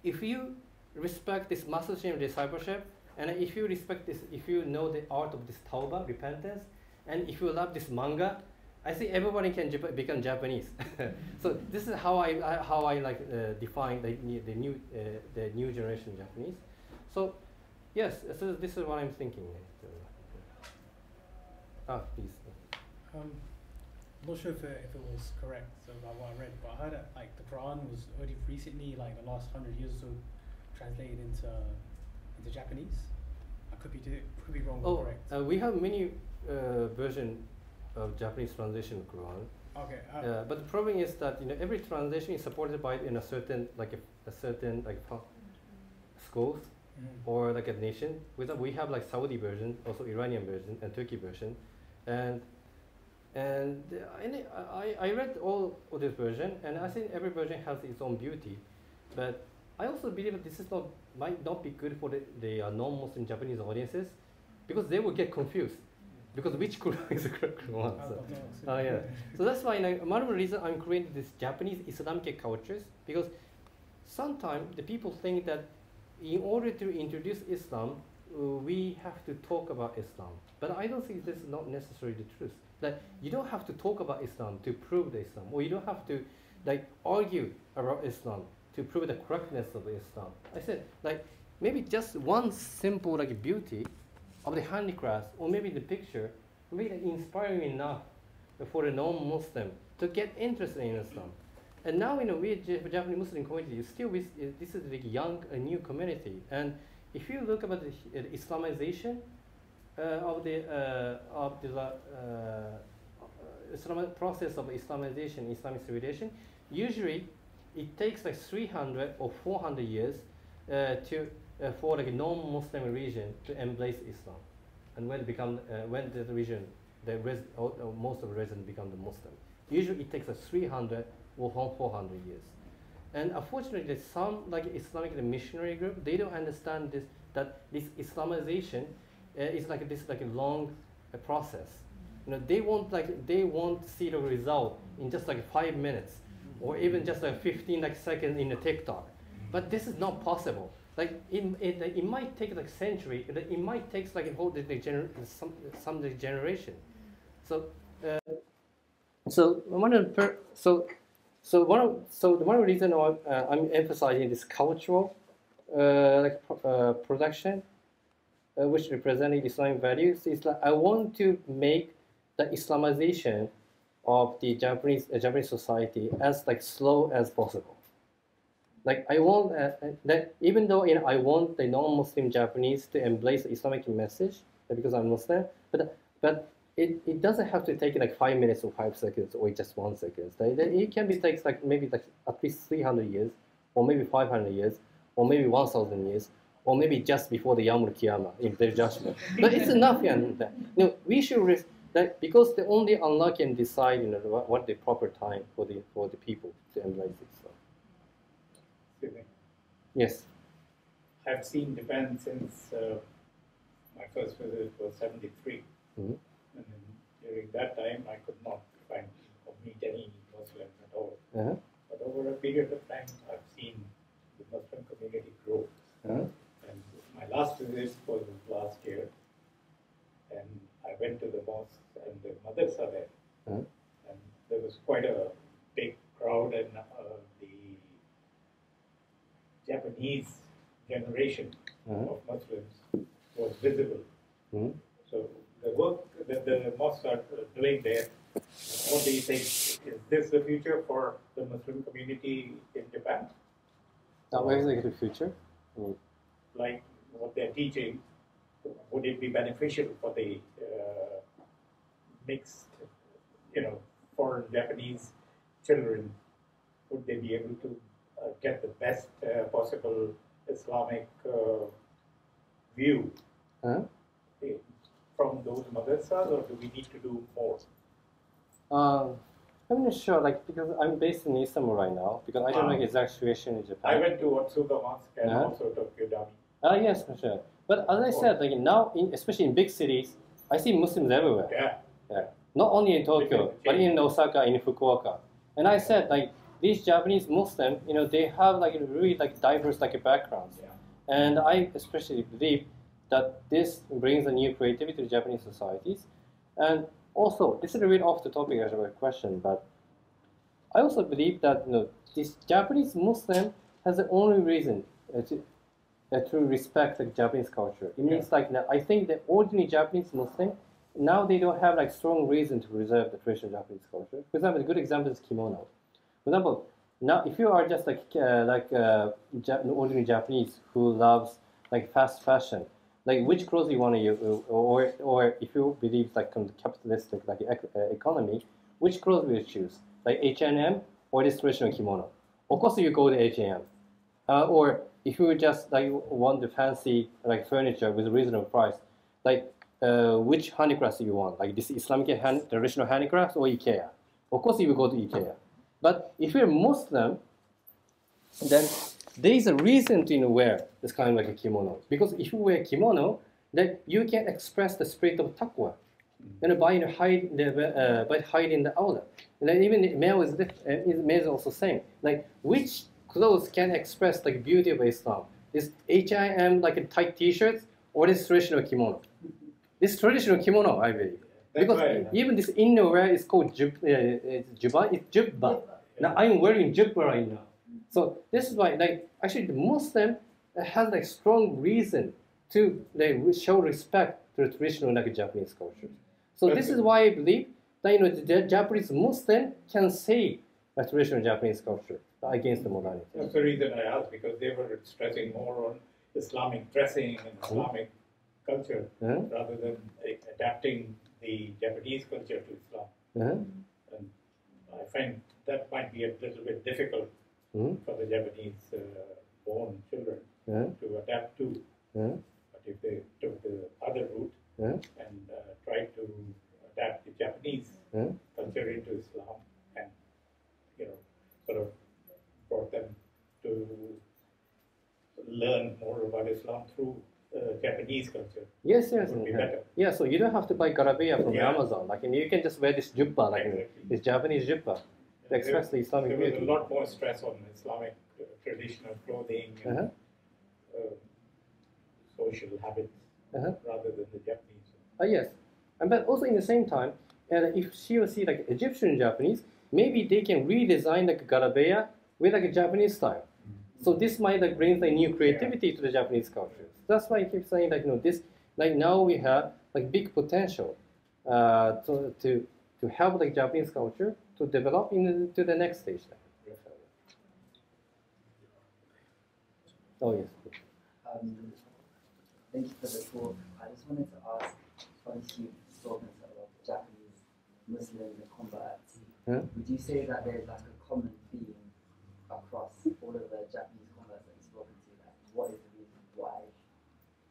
S1: if you respect this mastership discipleship, and if you respect this, if you know the art of this tauba, repentance, and if you love this manga, I think everybody can Jap- become Japanese. so this is how I, I how I like uh, define the new, the new uh, the new generation Japanese. So yes, so this is what I'm thinking. Ah, please.
S5: Um, I'm not sure if it, if it was correct about what I read, but I heard that like the Quran was only recently, like the last hundred years or so, translated into into Japanese. I could be do, could be wrong or
S1: Oh,
S5: correct.
S1: uh, we have many uh, version of Japanese translation of Quran.
S5: okay. Uh,
S1: Uh, but the problem is that you know every translation is supported by in a certain like a, a certain like schools
S5: mm,
S1: or like a nation. We we have like Saudi version, also Iranian version and Turkey version, and and and I I read all of this version and I think every version has its own beauty, but I also believe that this is not might not be good for the, the uh, non-Muslim Japanese audiences because they will get confused because which Quran is the correct.
S5: I'll-
S1: So. Oh yeah. So that's why like, one of the reasons I'm creating this Japanese Islamic cultures because sometimes the people think that in order to introduce Islam, uh, we have to talk about Islam. But I don't think this is not necessarily the truth. Like you don't have to talk about Islam to prove the Islam, or you don't have to like argue about Islam to prove the correctness of Islam. I said like maybe just one simple like beauty of the handicrafts or maybe the picture like, inspiring enough for the non-Muslim to get interested in Islam. And now, you know, we Ja- Japanese Muslim community is still with, this is like young, a new community. And if you look about the uh, Islamization of the uh, of the uh, uh, Islam process of Islamization, Islamic civilization, usually it takes like 300 or 400 years to uh, for a non-Muslim region to embrace Islam, and when it become uh, when the region the res- or most of the residents become the Muslim. Usually it takes us 300 or 400 years. And unfortunately, some like Islamic missionary group, they don't understand this that this Islamization uh, is like this like a long uh, process. You know, they want like they want to see the result in just like five minutes, or even just like 15 like seconds in a TikTok. But this is not possible. Like it, it, it might take like century. It, it might take like a whole gener- some some generation. So uh, so one of the per- so so one of, so the one reason why uh, I'm emphasizing this cultural uh, like uh, production, uh, which representing Islamic values, is that I want to make the Islamization of the Japanese Japanese society as like slow as possible. Like I want uh, uh, that even though you know, I want the non-Muslim Japanese to embrace the Islamic message uh, because I'm Muslim, but but it, it doesn't have to take like five minutes or five seconds or just one second. It can be takes like maybe like at least 300 years or maybe 500 years or maybe 1,000 years or maybe just before the Yamul Kiyama in their judgment. but it's enough. Yeah, that. You know, we should res- that because the only Allah can decide you know what, what the proper time for the for the people to embrace it. So
S6: Excuse me.
S1: yes.
S6: I've seen Japan since uh, my first visit was 73.
S1: Mhm.
S6: And then during that time, I could not find or meet any Muslim at all.
S1: Uh-huh.
S6: But over a period of time, I've seen the Muslim community grow.
S1: Uh-huh.
S6: And my last visit was last year. And I went to the mosque, and the mothers are there.
S1: Uh-huh.
S6: And there was quite a big crowd, and uh, Japanese generation
S1: Uh-huh.
S6: of Muslims was visible.
S1: Mhm.
S6: So the work that the mosques are doing there, what do you think? Is this the future for the Muslim community in Japan?
S1: Now, where is the future? Mm.
S6: Like what they're teaching, would it be beneficial for the uh, mixed, you know, foreign Japanese children? Would they be able to get the best uh, possible Islamic uh, view
S1: Huh?
S6: from those madrasas, or do we need to do more?
S1: Um, I'm not sure, like because I'm based in Istanbul right now, because I don't know
S6: Ah.
S1: the exact situation in Japan.
S6: I went to Otsuka Mosque and
S1: Uh-huh.
S6: also Tokyo Camii.
S1: Ah, yes, for sure. But as I said, like now, in, especially in big cities, I see Muslims everywhere.
S6: Yeah,
S1: Yeah. Not only in Tokyo, but in Osaka, in Fukuoka. And I said, like these Japanese Muslims, you know, they have like really like diverse like backgrounds.
S6: yeah.
S1: And I especially believe that this brings a new creativity to Japanese societies. And also, this is a bit off the topic as a question, but I also believe that you know, this Japanese Muslim has the only reason uh, to, uh, to respect the Japanese culture. It means like that I think the ordinary Japanese Muslim now they don't have like strong reason to preserve the traditional Japanese culture. For example, a good example is kimono. For example, now if you are just like uh, like uh, ordinary Japanese who loves like fast fashion, like which clothes you want to use, or or if you believe like capitalistic like uh, economy, which clothes will you choose? Like H and M or this traditional kimono? Of course, you go to H and M. Uh, or if you just like want the fancy like furniture with a reasonable price, like uh, which handicrafts you want, like this Islamic hand, traditional handicrafts or IKEA. Of course, you will go to IKEA. But if you're Muslim, then there is a reason to you know, wear this kind of like a kimono. Because if you wear kimono, then you can express the spirit of taqwa. You know, by you know, hide the uh, by hiding the aura. And then even the male is diff- uh, male is also same. Like which clothes can express like beauty of Islam? Is H and M like a tight T-shirts or this traditional kimono? This traditional kimono, I believe. Because
S6: why-
S1: even this inner wear is called jub, uh, it's juba, it's jubba. Now I'm wearing jubba right now. So this is why, like, actually, the Muslim has like strong reason to like show respect to the traditional like Japanese culture. So this is why I believe that you know the Japanese Muslim can save the traditional Japanese culture against the modernity.
S6: That's the reason I asked because they were stressing more on Islamic dressing and Islamic culture
S1: Uh-huh.
S6: rather than adapting the Japanese culture to Islam.
S1: Uh-huh.
S6: And I find that might be a little bit difficult
S1: Mhm.
S6: for the Japanese uh, born children
S1: Uh-huh.
S6: to adapt to.
S1: Uh-huh.
S6: But if they took the other route
S1: Uh-huh.
S6: and uh, tried to adapt the Japanese culture into Islam and you know sort of brought them to learn more about Islam through uh, Japanese culture.
S1: Yes, yes.
S6: Would be
S1: yeah.
S6: better.
S1: Yeah, so you don't have to buy garabeya from
S6: Yeah.
S1: Amazon. Like, and you can just wear this jubba, like
S6: Exactly.
S1: this Japanese jubba, to express the Islamic
S6: There was a lot more stress on Islamic uh, traditional clothing and uh, social habits
S1: Uh-huh.
S6: rather than the Japanese.
S1: Uh, yes, and but also in the same time, and if she will see like Egyptian Japanese, maybe they can redesign like garabeya with like a Japanese style. So this might like bring like new creativity to the Japanese culture. That's why I keep saying like you know this like now we have like big potential uh, to, to to help like Japanese culture to develop in to the next stage. Oh yes.
S7: Um, thank you for the talk. I just wanted to ask, once you've spoken to a lot of Japanese Muslims and converts, would you say that there's like a common theme across all of the Japanese converts that you've spoken to? Like, what is the reason why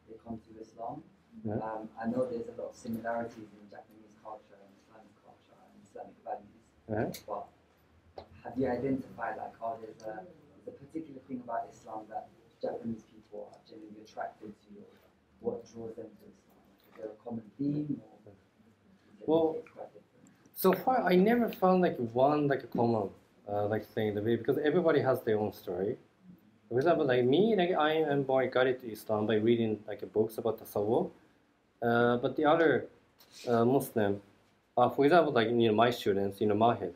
S7: they come to Islam?
S1: Yeah.
S7: Um, I know there's a lot of similarities in Japanese culture and Islamic culture and Islamic values,
S1: Uh-huh.
S7: but have you identified like, oh, there's a, there's a particular thing about Islam that Japanese people are generally attracted to, or what draws them to Islam? Is there a common theme, or
S1: Well. So far, I never found like one like a common uh, like thing the way because everybody has their own story. For example, like me, like I am born got into Islam by reading like books about the. Uh, but the other uh, Muslim, uh, for example, like you know my students, you know Mahid,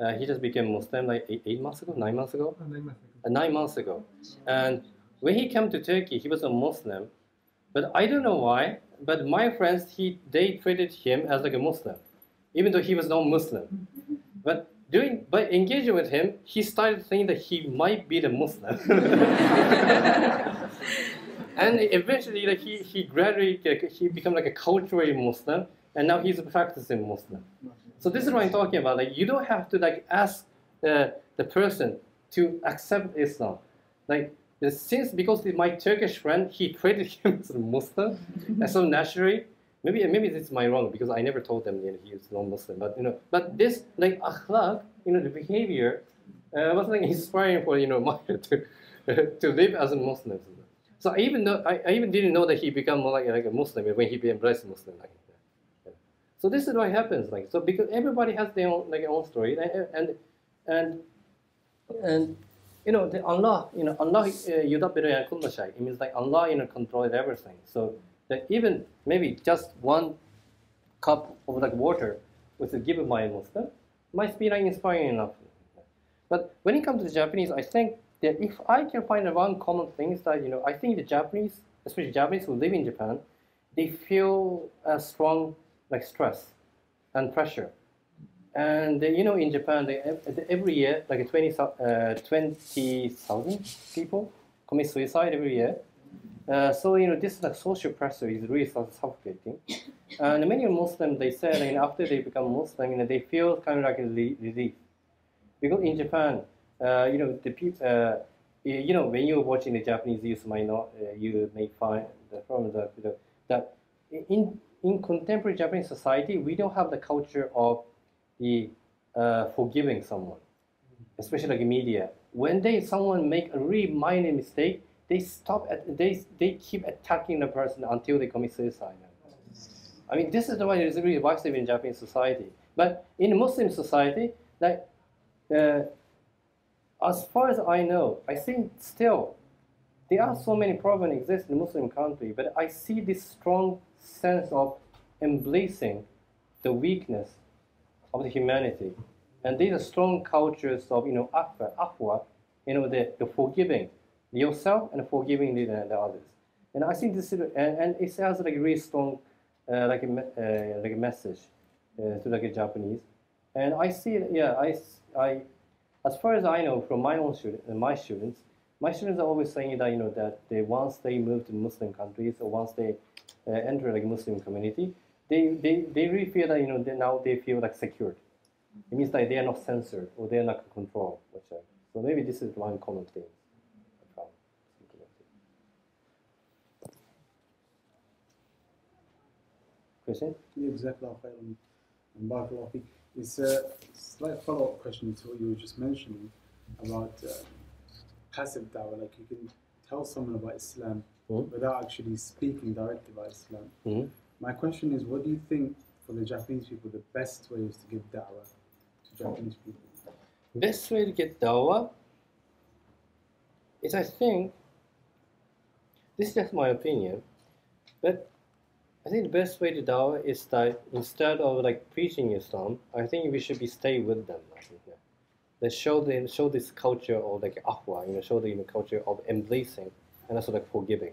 S1: uh, he just became Muslim like eight, eight months ago, nine months ago, uh, nine months ago, and when he came to Turkey, he was a Muslim, but I don't know why. But my friends, he they treated him as like a Muslim even though he was not Muslim. But doing by engaging with him, he started thinking that he might be the Muslim. and eventually, like he, he gradually like, he became like a culturally Muslim, and now he's a practicing Muslim. So this is what I'm talking about. Like you don't have to like ask the the person to accept Islam. Like since because my Turkish friend he treated him as a Muslim, and so naturally maybe maybe this is my wrong because I never told them you know, he is non-Muslim. But you know, but this like akhlaq, you know, the behavior uh, was like inspiring for you know Mahir to to live as a Muslim. So I even know I, I even didn't know that he became more like, like a Muslim when he became embraced Muslim. Like. So this is what happens. Like so because everybody has their own like own story and and and, you know, the Allah, you know, Allah uh, yudabbiru an kulla shay. It means like Allah, you know, controls everything. So that even maybe just one cup of like water was given by a Muslim might be like inspiring enough. But when it comes to the Japanese, I think that if I can find one common thing is that you know I think the Japanese, especially Japanese who live in Japan, they feel a strong like stress and pressure. And you know, in Japan, they, every year, like 20, thou- uh, 20,000 people commit suicide every year. Uh, so, you know, this like, social pressure is really suffocating. And many Muslims, they say, like, after they become Muslim, you know, they feel kind of like a relief. Because in Japan, uh, you know, the people, uh, you know, when you're watching the Japanese youth might not, uh, you may find the problem that, you know, that in, in contemporary Japanese society, we don't have the culture of the uh, forgiving someone, especially like media. When they someone make a really minor mistake, they stop at they they keep attacking the person until they commit suicide. I mean, this is the way it is really divisive in Japanese society. But in Muslim society, like uh, as far as I know, I think still there are so many problems exist in Muslim country, but I see this strong sense of embracing the weakness of the humanity. And these are strong cultures of, you know, afwa, afwa you know, the, the forgiving yourself and forgiving the, the others. And I think this is, and, and it has like a really strong, uh, like, a, uh, like a message uh, to like a Japanese. And I see, yeah, I, as far as I know from my own student, uh, my students, my students are always saying that, you know, that they, once they move to Muslim countries or once they enter like Muslim community, they, they, they really feel that, you know, they, now they feel like secured. It means that they are not censored or they are not controlled. Uh, so maybe this is one common thing. Question?
S8: Yeah, khairan and barakallah feek. It's a slight follow-up question to what you were just mentioning about uh, passive dawah. Like you can tell someone about Islam
S1: Mhm.
S8: without actually speaking directly about Islam.
S1: Mhm.
S8: My question is, what do you think for the Japanese people the best way is to give da'wah to Japanese people?
S1: Best way to get dawah is, I think, this is just my opinion, but I think the best way to dawah is that instead of like preaching Islam, I think we should be stay with them. I think, yeah. They show them show this culture of like ahwa, you know, show them the culture of embracing and also like forgiving.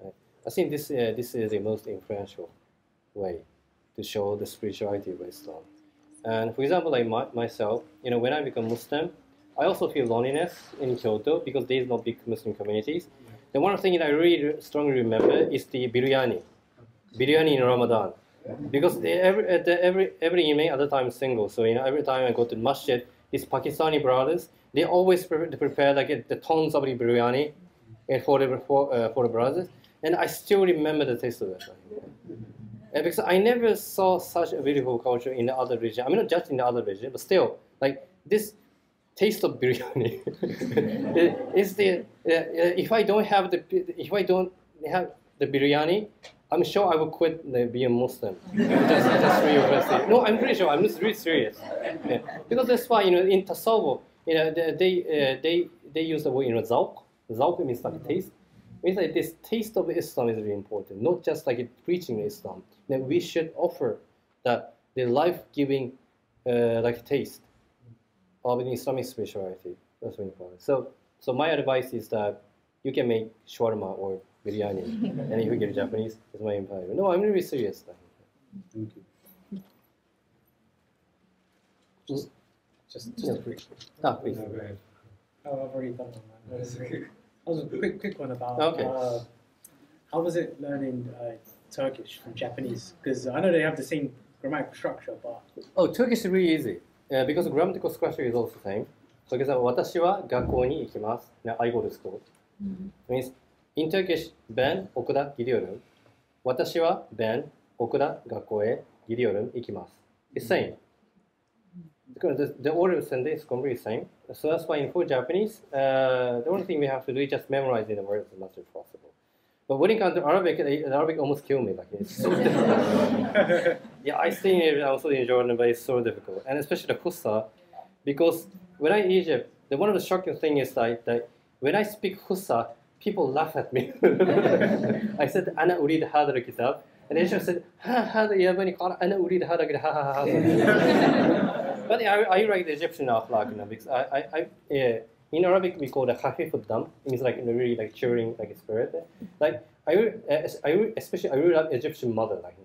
S1: Right? I think this uh, this is the most influential way to show the spirituality of Islam. And for example, like my, myself, you know, when I become Muslim, I also feel loneliness in Kyoto because there is no big Muslim communities. The one thing that I really strongly remember is the biryani, biryani in Ramadan, because they, every at the, every every evening at the time single. So you know, every time I go to the masjid, these Pakistani brothers they always pre- prepare like the tons of the biryani, and for the for, uh, for the brothers, and I still remember the taste of it. Uh, because I never saw such a beautiful culture in the other region. I mean, not just in the other region, but still, like this taste of biryani is the. Uh, uh, if I don't have the, if I don't have the biryani, I'm sure I will quit the, being Muslim. just, just question. No, I'm pretty sure. I'm just really serious. Yeah. Because that's why you know in tasawwuf, you know they they, uh, they they use the word you know zawq. Zawq means like taste. Means like this taste of Islam is really important. Not just like it preaching Islam. That we should offer that the life-giving uh, like taste of an Islamic spirituality. That's very important. So so my advice is that you can make shawarma or biryani, and if you get Japanese, it's my empire. No, I'm really serious.
S8: Thank you.
S5: Just, just
S1: Yeah,
S5: a quick.
S1: Ah, please.
S9: No, go ahead.
S5: Oh, I've already done one. man. That was a quick, quick one about.
S1: Okay.
S5: Uh, how was it learning uh, Turkish from Japanese? Because I know they have the same grammatical structure, but
S1: Oh, Turkish is really easy. Uh, because grammatical structure is also the same. So, for example, 私は学校に行きます。ね I go to school. Means, in Turkish, Ben 奥田ギリオルン。私は Ben 奥田学校へギリオルン行きます。It's same. because the, the orals and this is completely same. So that's why in for Japanese, uh, the only thing we have to do is just memorize the words as much as possible. But when it comes to Arabic, Arabic almost killed me. Like it's so difficult. yeah, I studied it also in Jordan, but it's so difficult, and especially the Fusha, because when I Egypt, the one of the shocking thing is like that when I speak Fusha, people laugh at me. I said Ana urid hadar kitab, and Egypt said Ha hada yabani qara Ana urid hadar ha ha ha. But I, I like the Egyptian because I, I, I yeah, in Arabic we call the khafif dam. It means like really like cheering like spirit. Like I, I especially I really love Egyptian mother like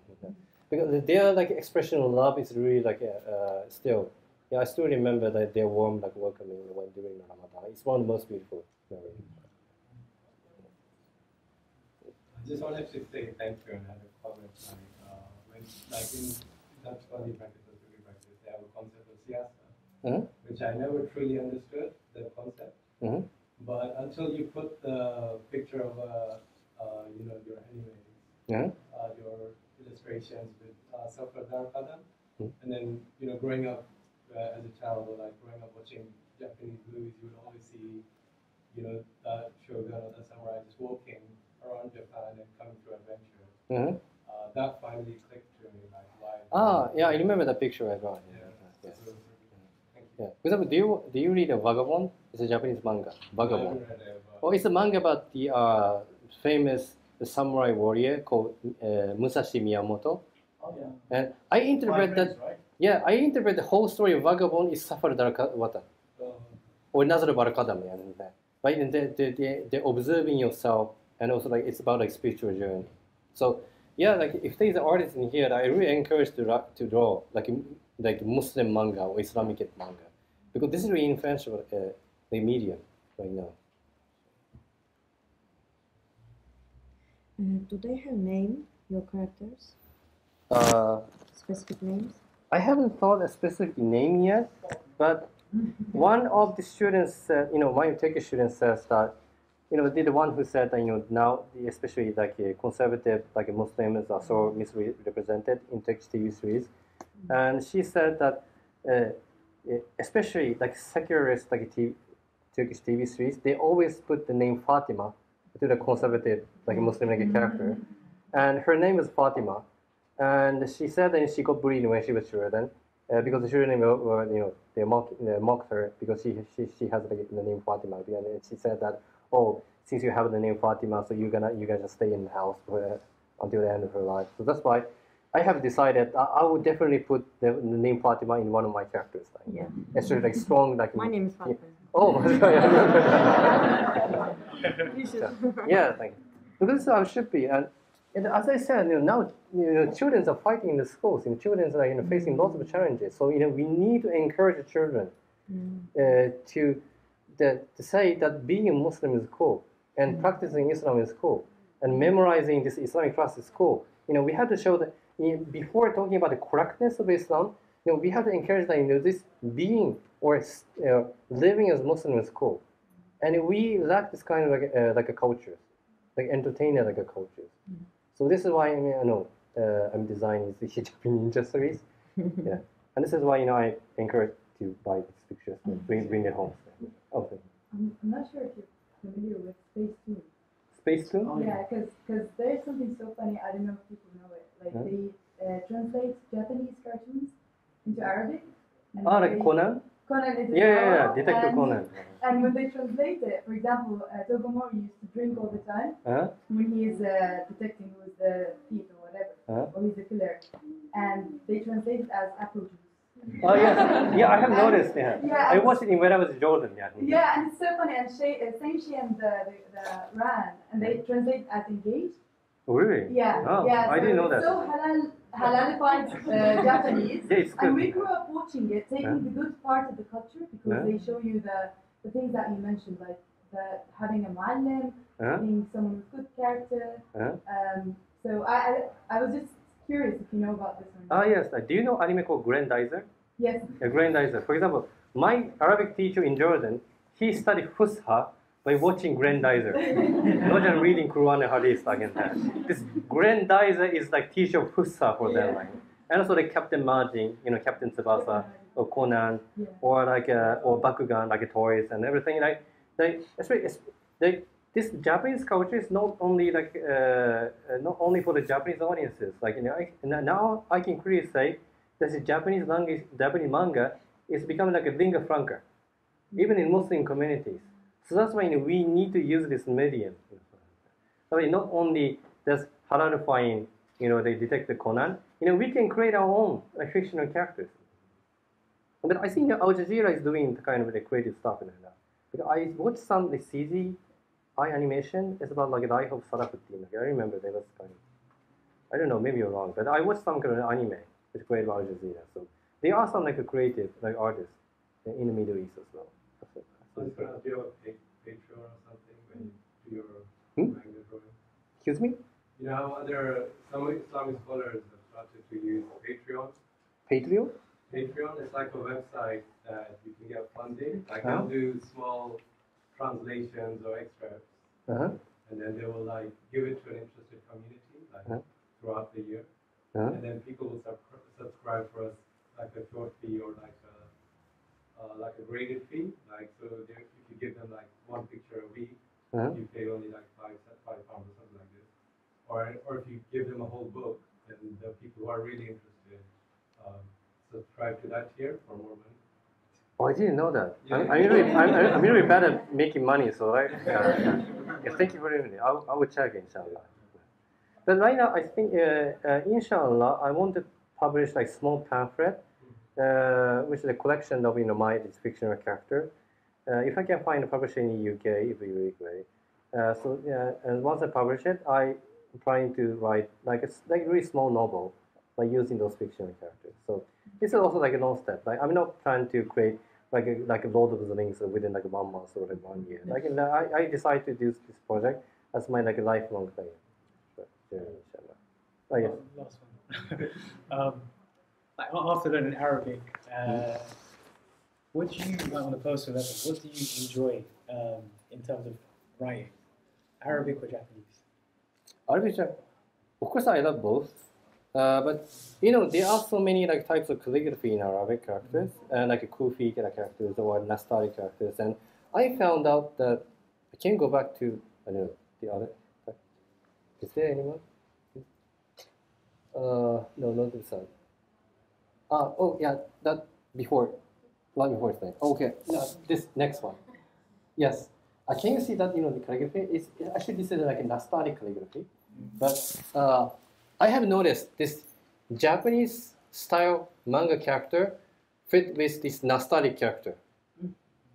S1: because their like expression of love is really like uh, uh, still. Yeah, I still remember that their warm like welcoming when during Ramadan. It's one of the most beautiful.
S9: I just wanted to say thank you and have a comment. Like, uh, when, like in Naqshbandi practice practice, they have a concept siesta,
S1: Mhm.
S9: which I never truly understood the concept.
S1: Mhm.
S9: But until you put the picture of, uh, uh, you know, your animes,
S1: Yeah.
S9: uh, your illustrations with uh, Safra Darqadam,
S1: Mm.
S9: and then, you know, growing up uh, as a child or like growing up watching Japanese movies, you would always see, you know, the shogun or the samurai just walking around Japan and coming to adventure.
S1: Mhm.
S9: Uh, that finally clicked to me, like why.
S1: Ah, yeah, I remember that picture as well.
S9: Yeah.
S1: Yeah.
S9: So, thank you.
S1: Yeah. For example, do you do you read a Vagabond? It's a Japanese manga.
S9: I
S1: Vagabond.
S9: haven't read it, but-
S1: Oh, it's a manga about the uh, famous samurai warrior called uh, Musashi Miyamoto.
S2: Oh, yeah.
S1: And I interpret that.
S2: right?
S1: Yeah, I interpret the whole story of Vagabond is Safar Darakawata
S9: Uh,
S1: or Nazar bar qadam. yeah, and that. Right, and they they they they're observing yourself, and also like it's about like spiritual journey. So yeah, like if there's an artist in here, I really encourage to to draw like like Muslim manga or Islamic manga because this is really influential uh, the medium right now.
S10: Uh, do they have name, your characters?
S1: Uh,
S10: Specific names?
S1: I haven't thought a specific name yet, but one of the students said, you know, one of Turkish students says that, you know, the one who said that, you know, now, especially like uh, conservative, like Muslims are so misrepresented in Turkish TV series. And she said that, uh, especially like secularist, like TV, Turkish TV series, they always put the name Fatima to the conservative, like Muslim like character, and her name is Fatima, and she said that she got bullied when she was children, uh, because the children were, were, you know they mock, they mocked her because she she, she has like, the name Fatima, and she said that oh since you have the name Fatima, so you're gonna you gonna stay in the house for, until the end of her life. So that's why I have decided I, I would definitely put the, the name Fatima in one of my characters. Like,
S10: Yeah.
S1: Actually, like strong, like
S10: My name is Fatima.
S1: Oh,
S10: You should.
S1: yeah, thank you. Because I should be, and, and as I said, you know, now you know, children are fighting in the schools, and children are you know, facing lots of challenges. So you know, we need to encourage the children uh, to the, to say that being a Muslim is cool, and practicing Islam is cool, and memorizing this Islamic class is cool. You know, we have to show that you know, before talking about the correctness of Islam, you know, we have to encourage that you know, this being or uh, living as Muslim is cool, and we lack this kind of like, uh, like a culture, like entertainer like a culture. So this is why I mean, I know uh, I'm designing the hijab ninja series. yeah, and this is why you know I encourage to buy these pictures and bring bring it home. Okay.
S11: I'm, I'm not sure if you're familiar with Space Tune.
S1: Spacetoon?
S11: Yeah, because there's something so funny. I don't know if people know it. Like
S1: Huh?
S11: they uh, translate Japanese cartoons into Arabic. and
S1: Oh, like
S11: they-
S1: Conan?
S11: Conan into
S1: Yeah, yeah, yeah, Detective
S11: and,
S1: Conan.
S11: And when they translate it, for example, uh, Togomori used to drink all the time
S1: Huh?
S11: when he is uh, detecting who is the thief or whatever,
S1: Huh?
S11: or he's the killer, and they translate it as apple juice.
S1: Oh yes, yeah. I have noticed. Yeah,
S11: Yeah,
S1: I watched it when I was in Jordan. Yeah.
S11: Yeah, and it's so funny. And Shay, uh, same Shay and the, the, the Ran, and they translate as engaged.
S1: Oh, really?
S11: Yeah,
S1: Oh,
S11: yeah.
S1: I
S11: so
S1: didn't know that.
S11: So halal, halalified uh, Japanese.
S1: Yeah, it's good.
S11: And we grew up watching it, taking
S1: Yeah.
S11: the good part of the culture because
S1: Yeah.
S11: they show you the, the things that you mentioned, like the having a muallim,
S1: Huh?
S11: being someone with good character. Um, so I, I I was just curious if you know about this one.
S1: Ah yes. Do you know anime called Grendizer?
S11: Yes.
S1: A Grendizer. For example, my Arabic teacher in Jordan, he studied Fusha by watching Grendizer, not just reading Quran and Hadith like in that. This Grendizer is like teacher of Fusha for them, like. And also like Captain Majid, you know, Captain Tsubasa, or Conan,
S11: Yeah.
S1: or like uh, or Bakugan, like toys and everything. Like they, especially, it's- they, this Japanese culture is not only like uh, uh, not only for the Japanese audiences. Like you know, I, now I can clearly say that the Japanese language, Japanese manga is becoming like a lingua franca, even in Muslim communities. So that's why you know, we need to use this medium. I mean, not only just halalifying, you know, they detect the Conan, you know, we can create our own like, fictional characters. But I think that Al Jazeera is doing the kind of the creative stuff in that. Because I watched some the CGI animation. It's about like the life of Salahuddin. Like, I remember there was kind of, I don't know, maybe you're wrong, but I watched some kind of anime which created by Al Jazeera. So there are some like a creative like artists in the Middle East as well. That's it.
S9: I was gonna do a pa- Patreon or something when you do your
S1: Hmm?
S9: manga drawing.
S1: Excuse me?
S9: You know how there some Islamic scholars have started to use Patreon.
S1: Patreon?
S9: Patreon is like a website that you can get funding. Like
S1: Uh-huh.
S9: they'll do small translations or extracts,
S1: Uh-huh.
S9: and then they will like give it to an interested community like
S1: Uh-huh.
S9: throughout the year,
S1: Uh-huh.
S9: and then people will sub- subscribe for us like a short fee or like uh, like a graded fee. Like so, if you give them like one picture a week,
S1: Uh-huh.
S9: you pay only like five five pounds or something like this. Or or if you give them a whole book, then the people who are really interested um, subscribe to that tier for more money.
S1: Oh, I didn't know that.
S9: Yeah.
S1: I'm, I'm, really, I'm, I'm really bad at making money, so right? Yeah, yeah. Thank you very much. I, will- I will check, inshallah. But right now, I think, uh, uh, inshallah, I want to publish like small pamphlet, uh, which is a collection of you know my fictional character. Uh, if I can find a publisher in the UK, it would be really great. Uh, so yeah, and once I publish it, I'm trying to write like a like really small novel by using those fictional characters. So this is also like a long step. Like I'm not trying to create like a, like a Lord of the Rings within like one month or like one year. Like and I, I decided to do this project as my like a lifelong thing. But, yeah. Oh yes.
S5: Last one. um, like after learning Arabic, uh, what do you like on a personal level? What do you enjoy um, in terms of writing, Arabic or Japanese?
S1: Arabic, of course, I love both. Uh, but you know, there are so many like types of calligraphy in Arabic characters, and like Kufi characters or Nastari characters, and I found out that I can go back to I don't know the other. Is there anyone? Uh, no, not this one. Ah, oh yeah, that before, one before thing. Okay, no, this next one. Yes. Uh, can you see that you know the calligraphy is actually this is like a Nastaliq calligraphy, but uh, I have noticed this Japanese style manga character fit with this Nastaliq character.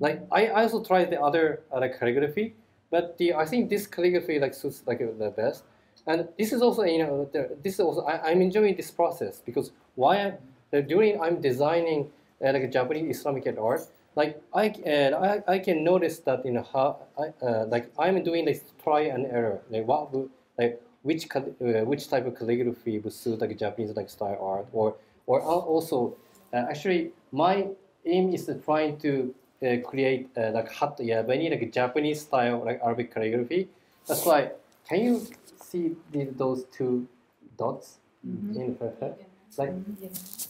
S1: Like I also tried the other uh, calligraphy, but the I think this calligraphy like suits like uh, the best. And this is also you know the, this is also I, I'm enjoying this process because why I'm, during I'm designing uh, like Japanese Islamic art, like I uh, I, I can notice that you know how I uh, like I'm doing this try and error. Like what would, like which uh, which type of calligraphy would suit like Japanese like style art? Or or al- also uh, actually my aim is to trying to uh, create uh, like hot yeah many like Japanese style like Arabic calligraphy. That's why can you see the, those two dots in perfect like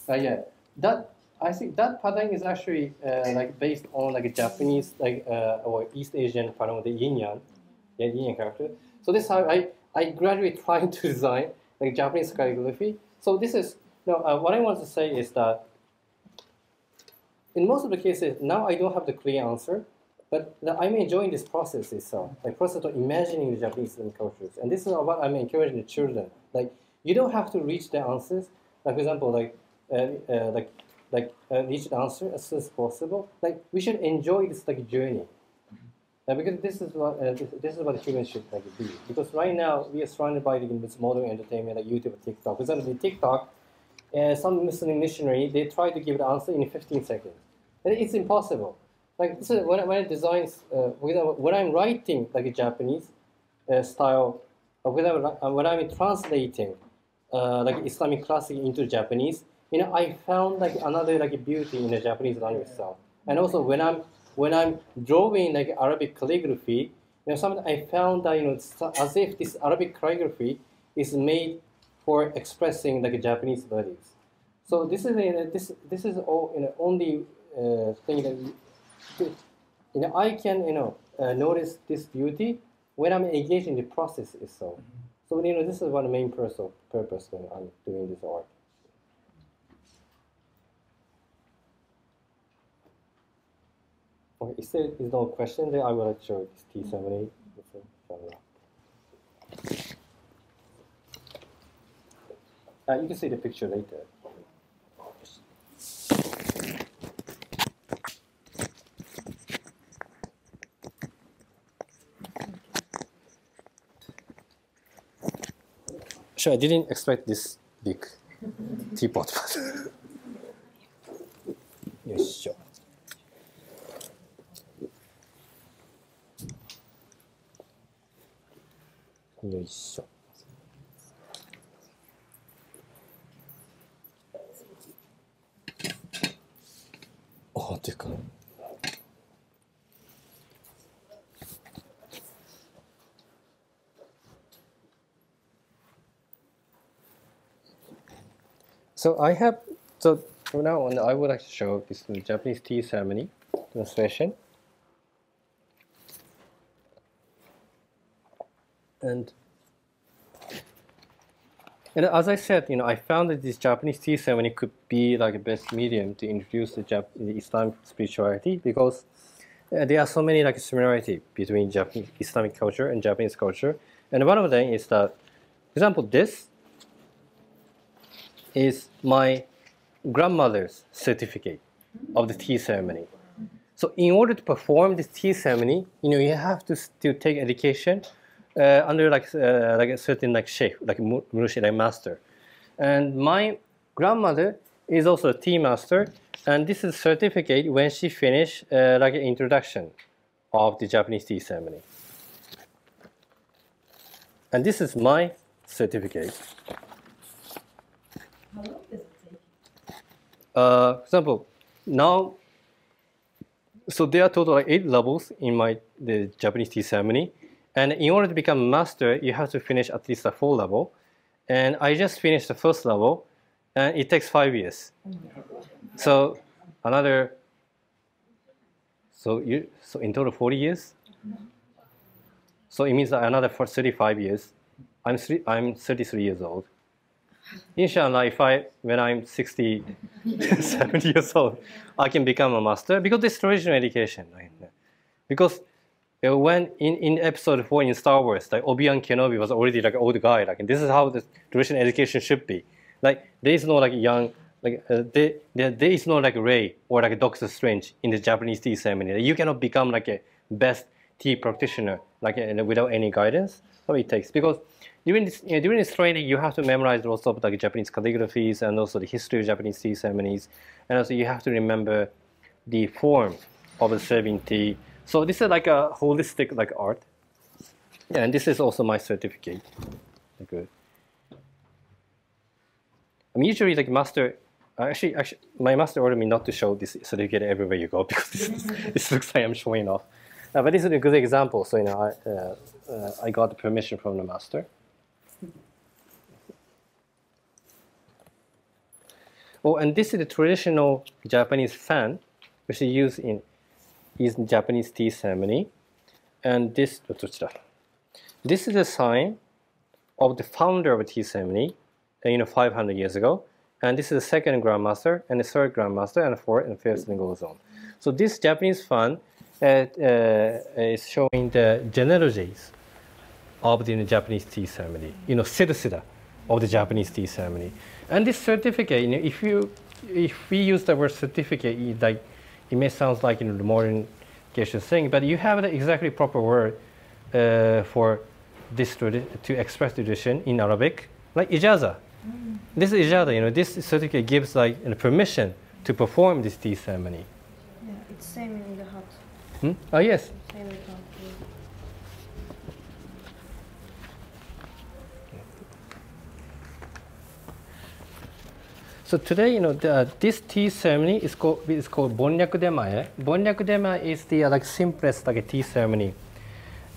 S1: uh, yeah that I think that pattern is actually uh, like based on like a Japanese like uh, or East Asian pattern of the yin yang, yeah, yin yang character. So this is how I I gradually trying to design like Japanese calligraphy. So this is no uh, what I want to say is that in most of the cases now I don't have the clear answer, but I'm enjoying this process itself, like process of imagining the Japanese cultures, and this is what I'm encouraging the children. Like you don't have to reach the answers. Like for example, like uh, uh, like like uh, reach the answer as soon as possible. Like we should enjoy this like journey. Uh, because this is what uh, this, this is what humans should like be. Because right now we are surrounded by the, this modern entertainment like YouTube, TikTok. For example, TikTok, uh, some Muslim missionary they try to give the answer in 15 seconds, and it's impossible. Like is when when I design, uh, when, I'm writing like a Japanese uh, style, or when I'm, uh, when I'm translating uh, like Islamic classic into Japanese, you know, I found like another like beauty in the Japanese language itself. And also when I'm when I'm drawing like Arabic calligraphy, you know, sometimes I found that you know as if this Arabic calligraphy is made for expressing like Japanese values. So this is you know, this this is all you know only uh, thing that you, know I can you know uh, notice this beauty when I'm engaged in the process itself. So you know this is one main purpose purpose when I'm doing this art. Okay, if there is no question, then I will show this T78. It's. Uh, you can see the picture later. Sure, I didn't expect this big teapot. よいしょ。よいしょ。おでかい。 So I have so from now on I would like to show this Japanese tea ceremony demonstration. And and as I said, you know, I found that this Japanese tea ceremony could be like a best medium to introduce the, Jap- the Islamic spirituality because uh, there are so many like similarity between Japanese Islamic culture and Japanese culture. And one of them is that, for example, this is my grandmother's certificate of the tea ceremony. So in order to perform this tea ceremony, you know, you have to still take education uh, under like uh, like a certain like sheikh, like mu- murushi, like master. And my grandmother is also a tea master, and this is certificate when she finished uh, like an introduction of the Japanese tea ceremony. And this is my certificate. Uh, for example, now, so there are total like eight levels in my the Japanese tea ceremony, and in order to become master, you have to finish at least a four level. And I just finished the first level, and it takes five years. So another. So you so in total forty years. So it means another for 35 years. I'm, three, I'm 33 years old. Inshallah, if I, when I'm 60, 70 years old, I can become a master because it's traditional education. Right? Because when in, in episode 4 in Star Wars, like Obi-Wan Kenobi was already like an old guy. Like, this is how the traditional education should be. Like, there is no like young, like uh, there, there, there is no like Ray or like Doctor Strange in the Japanese tea ceremony. You cannot become like a best tea practitioner like uh, without any guidance. So it takes because during during this training you have to memorize lots of like Japanese calligraphies and also the history of Japanese tea ceremonies, and also you have to remember the form of the serving tea. So this is like a holistic like art. And this is also my certificate. Good. I'm usually like master. Uh, actually, actually, my master ordered me not to show this certificate everywhere you go because this, this looks like I'm showing off. Uh, but this is a good example. So you know, I uh, uh, I got the permission from the master. Oh, and this is the traditional Japanese fan, which is used in in Japanese tea ceremony. And this this is a sign of the founder of tea ceremony, you know, 500 years ago. And this is the second grandmaster, and the third grandmaster, and fourth and fifth, and goes on. So this Japanese fan uh, uh, is showing the genealogies of the Japanese tea ceremony, you know, silsila of the Japanese tea ceremony. And this certificate, you know, if you if we use the word certificate, it, like it may sound like you know the modern education thing, but you have the exactly proper word uh, for this to, to express tradition in Arabic, like ijaza. Mm. This is ijaza, you know, this certificate gives like you know, permission to perform this tea ceremony.
S10: Yeah, it's same in the hut.
S1: Hmm? Oh yes.
S10: Same in the hut.
S1: So today, you know, the, uh, this tea ceremony is called is called Bonryaku Demae. Bonryaku Demae is the uh, like simplest like tea ceremony,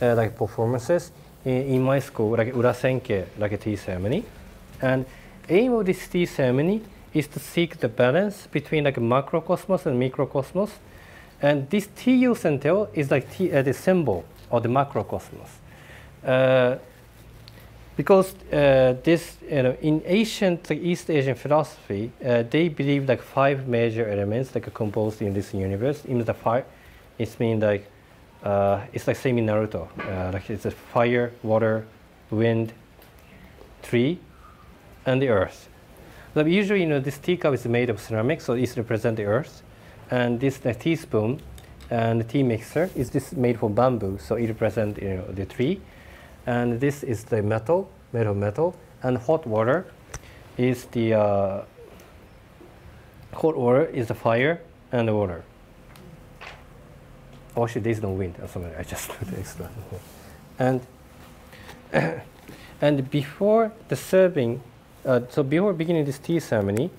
S1: uh, like performances in, in, my school, like Urasenke, like a tea ceremony. And aim of this tea ceremony is to seek the balance between like macrocosmos and microcosmos. And this tea utensil is like tea, uh, the symbol of the macrocosmos. Because uh, this, you know, in ancient like East Asian philosophy, uh, they believe like five major elements like are composed in this universe. In the fire, it's mean like uh, it's like same in Naruto. Uh, like it's a fire, water, wind, tree, and the earth. But usually, you know, this teacup is made of ceramic, so it represents the earth, and this the teaspoon and the tea mixer is this made from bamboo, so it represents you know the tree and this is the metal, made of metal, and hot water is the uh, hot water is the fire and the water. Oh, actually, there's no wind. Oh, sorry, I just explain. and and before the serving, uh, so before beginning this tea ceremony,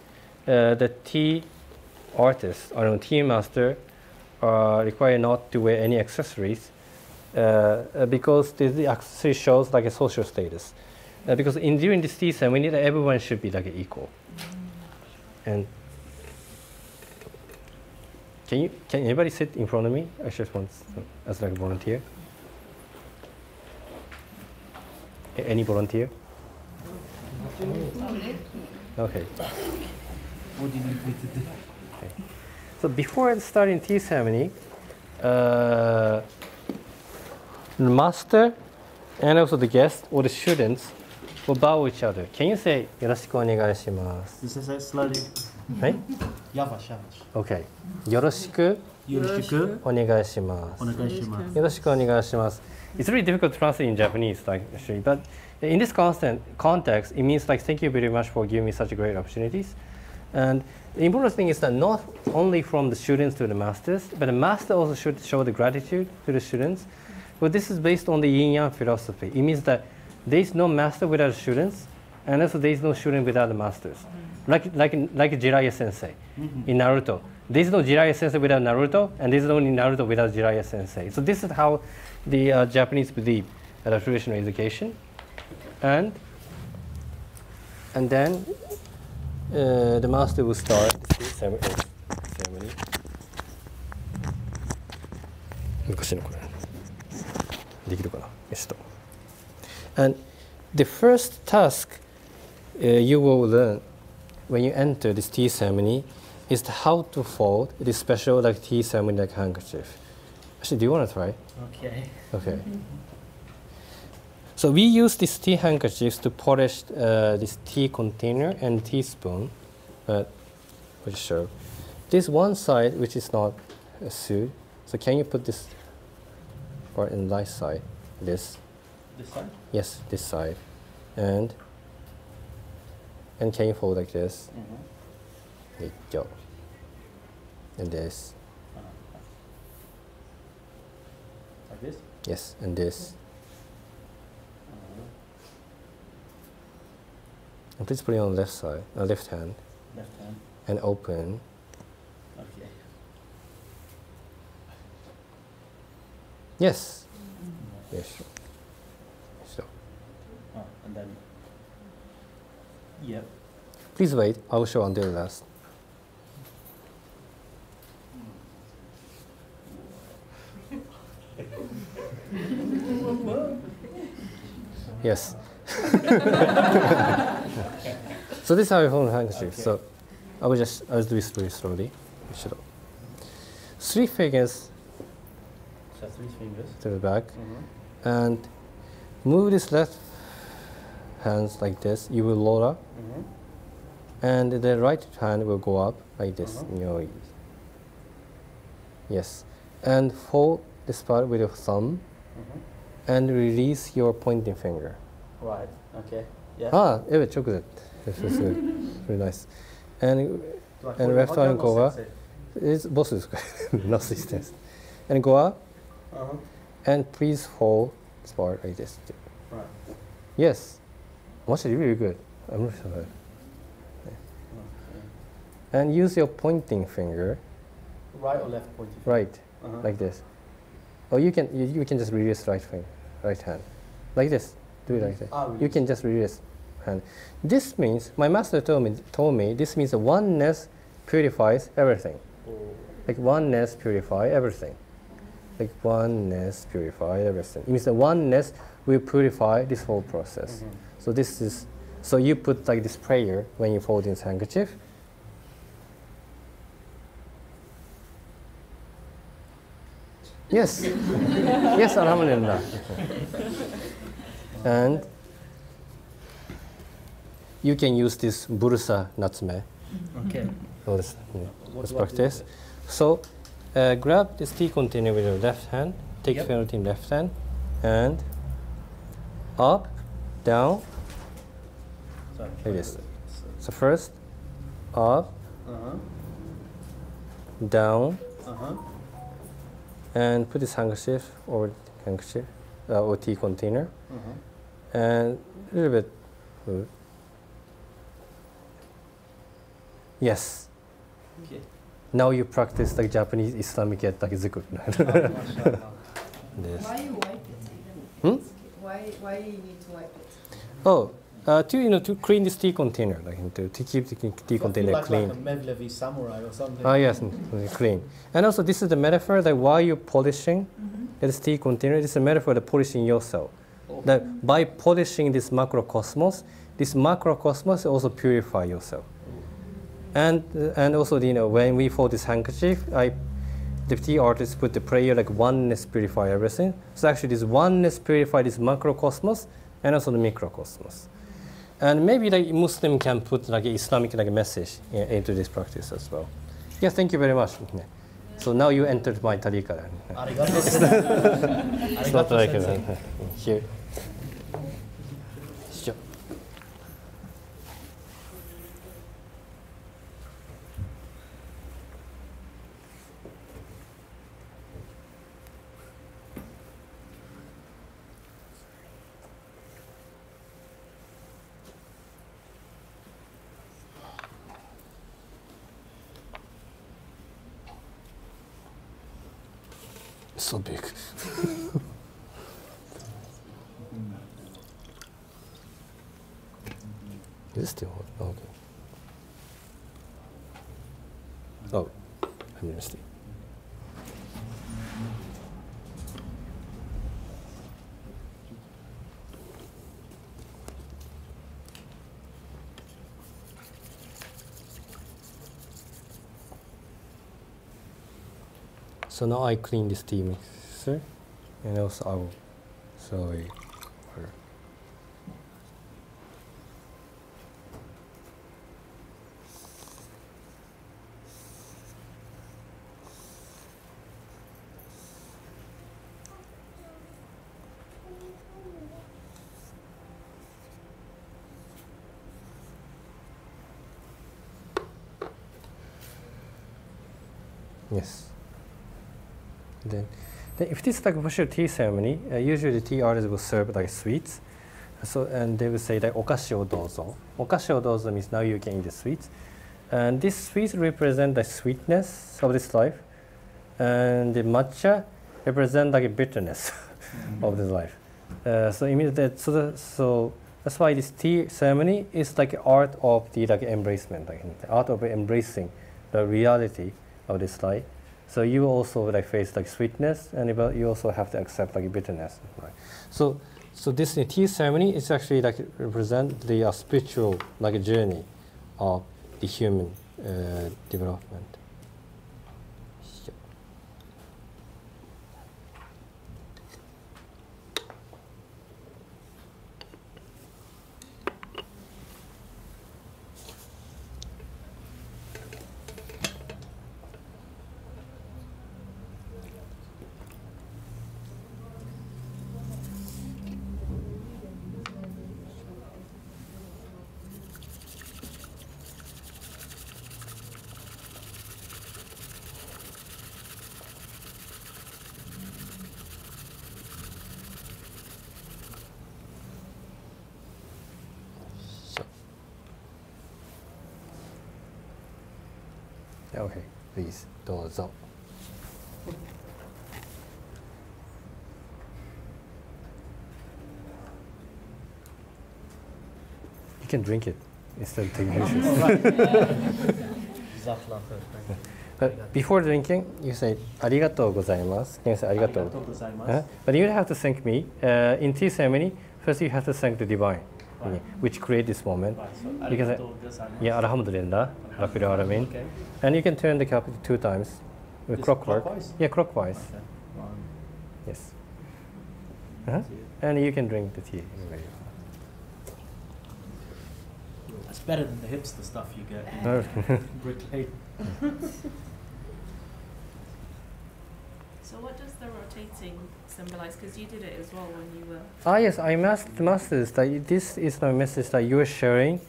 S1: uh, the tea artist or tea master uh, require not to wear any accessories uh, uh, because this actually shows like a social status. Uh, because in during this season, we need everyone should be like equal. And can you can anybody sit in front of me? I just want as like a volunteer. A- any volunteer? Okay. Okay. So before starting tea ceremony, uh, the master and also the guest or the students will bow each other. Can you say よろしくお願いします？
S12: You say say slowly.
S1: はい。
S12: Yavash, yavash.
S1: Okay. よろしく
S12: よろしく
S1: お願いします。
S12: お願いします。
S1: よろしくお願いします。It's really difficult to translate in Japanese, like actually, but in this constant context, it means like thank you very much for giving me such great opportunities. And the important thing is that not only from the students to the masters, but the master also should show the gratitude to the students. But this is based on the yin yang philosophy. It means that there is no master without students, and also there is no student without the masters. Like like like Jiraiya Sensei
S12: Mhm.
S1: in Naruto. There is no Jiraiya Sensei without Naruto, and there is no Naruto without Jiraiya Sensei. So this is how the uh, Japanese believe at a traditional education, and and then uh, the master will start the ceremony. ceremony. 難しいのこれ できるかな Stop. And the first task uh, you will learn when you enter this tea ceremony is how to fold this special like tea ceremony like handkerchief. Actually, do you want to try?
S12: Okay.
S1: Okay. So we use these tea handkerchiefs to polish uh, this tea container and teaspoon. But we'll show. This one side which is not uh, sewed. So can you put this part in the right side? This.
S12: This side?
S1: Yes, this side. And and can you fold like this?
S12: Mhm.
S1: There you go. And this.
S12: Like this?
S1: Yes, and this. And please put it on the left side, uh, left hand,
S12: Left hand.
S1: and open.
S12: Okay.
S1: Yes. Yes. So,
S12: Oh, and then. Yep.
S1: please wait. I will show until the last. Yes. so this is how hold the handkerchief. So I will just I will do this very slowly. Should Three fingers
S12: So three fingers.
S1: to the back,
S12: Mhm.
S1: and move this left hands like this. You will lower,
S12: Mhm.
S1: and the right hand will go up like this. In your yes, and hold this part with your thumb,
S12: Mhm.
S1: and release your pointing finger.
S12: Right. Okay. Yeah.
S1: Ah, evet çok güzel. This is good. Very nice. And and left hand go up. It's both is no resistance. And go up,
S12: Uh-huh.
S1: and please hold this part like this.
S12: Right.
S1: Yes. Actually, really good. I'm not sure.
S12: Okay.
S1: And use your pointing finger,
S12: Right or left pointing?
S1: right,
S12: Uh-huh.
S1: like this. Or you can you, you can just release right finger, right hand, like this. Do it like that.
S12: Ah,
S1: You can just release hand. This means my master told me told me this means the oneness purifies everything.
S12: Oh.
S1: Like oneness purify everything. Like oneness purify everything. It means the oneness will purify this whole process.
S12: Mhm.
S1: So this is so you put like this prayer when you fold this handkerchief. Yes. yes, Alhamdulillah. and you can use this bursa natsume.
S12: Okay.
S1: So this, yeah,
S12: What
S1: this
S12: do I do with
S1: practice. So uh, grab this tea container with your left hand, take
S12: Yep.
S1: finger in left hand, and up, down,
S12: So,
S1: like this. So first, up,
S12: Uh-huh.
S1: down,
S12: Uh-huh.
S1: and put this handkerchief the handkerchief uh, or tea container,
S12: Uh-huh.
S1: and a little bit. Yes.
S12: Okay.
S1: Now you practice like Japanese Islamic yet like zikr. Yes.
S13: Why you wipe it
S1: Hmm?
S13: even? Why, why you need to wipe it?
S1: Oh, uh, to you know to clean this tea container, like to, to keep the tea
S12: I feel
S1: container
S12: like,
S1: clean.
S12: Like a Mevlevi samurai or something.
S1: Ah yes, mm, mm, clean. And also this is the metaphor that while you're polishing this tea container, this is a metaphor that polishing yourself.
S12: Oh.
S1: That by polishing this macrocosmos, this macrocosmos also purify yourself. And uh, and also you know when we fold this handkerchief, I the tea artist put the prayer like oneness purify everything. So actually this oneness purify this macrocosmos and also the microcosmos. And maybe like Muslim can put like Islamic like message into this practice as well. Yeah, thank you very much. So now you entered my tariqa then.
S12: Arigato.
S1: it's not like here. Sure. So big. Is it still hot? Oh, okay. Oh, I made a mistake. So now I clean this mixer, and also I will. Pour. Yes. Then, then if this is like official tea ceremony, uh, usually the tea artists will serve like sweets. So and they will say like okashi o dozo. Okashi o dozo means now you can eat the sweets. And these sweets represent the sweetness of this life. And the matcha represent like a bitterness of this life. Uh, so it means that so, the, so that's why this tea ceremony is like art of the like embracement, like the art of embracing the reality of this life. So you also like face like sweetness, and you also have to accept like bitterness. Right? So, so this tea ceremony is actually like represent the uh, spiritual like a journey of the human uh, development. Yep. So. Okay, please, どうぞ。You can drink it instead of taking pictures.
S12: Jazakallah khair. Thank you.
S1: But before drinking, you say ありがとうございます. Can you say ありがとう?
S12: ありがとうございます。
S1: Uh, but you don't have to thank me. Uh, in tea ceremony, first you have to thank the divine, which create this moment.
S12: So,
S1: you can yeah, Alhamdulillah, Alhamdulillah. Alamin.
S12: Okay.
S1: And you can turn the capital two times with clockwork.
S12: Clockwise?
S1: Yeah, clockwise.
S12: Okay.
S1: Yes. Uh -huh. And you can drink the tea.
S12: That's better than the hipster stuff you get.
S1: No.
S12: Brick Lane.
S13: so what does the rotating symbolize? Because you did it as well when you were.
S1: Ah yes, I must masters that this is my message that you are sharing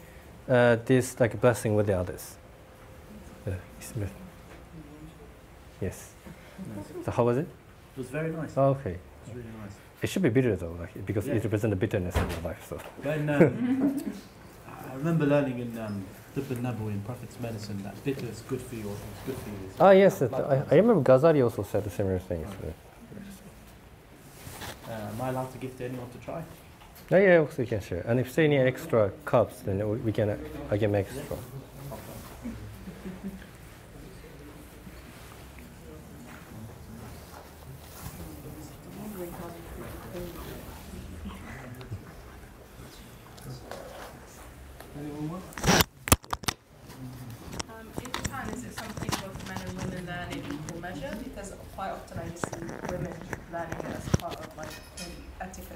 S1: uh, this like blessing with the others. Uh, it's me- yes. So how was it?
S12: It was very nice.
S1: Oh, okay.
S12: It was really nice.
S1: It should be bitter though, like because
S12: Yeah.
S1: it represents the bitterness of your life. So.
S12: When um, I remember learning in um, Tibb Nabu in Prophet's Medicine that bitter is good for you it's good for you. It's
S1: ah yes,
S12: like
S1: that, I, I remember Ghazali also said the similar things.
S12: Uh, am I allowed to give to anyone to try?
S1: Yeah, yeah, also you can share. And if there any extra cups, then we- can I can make extra.
S12: Anyone want?
S13: Um, in Japan, is it something both men and women learn in equal measure? Because quite often I see women learning it as part of like etiquette training.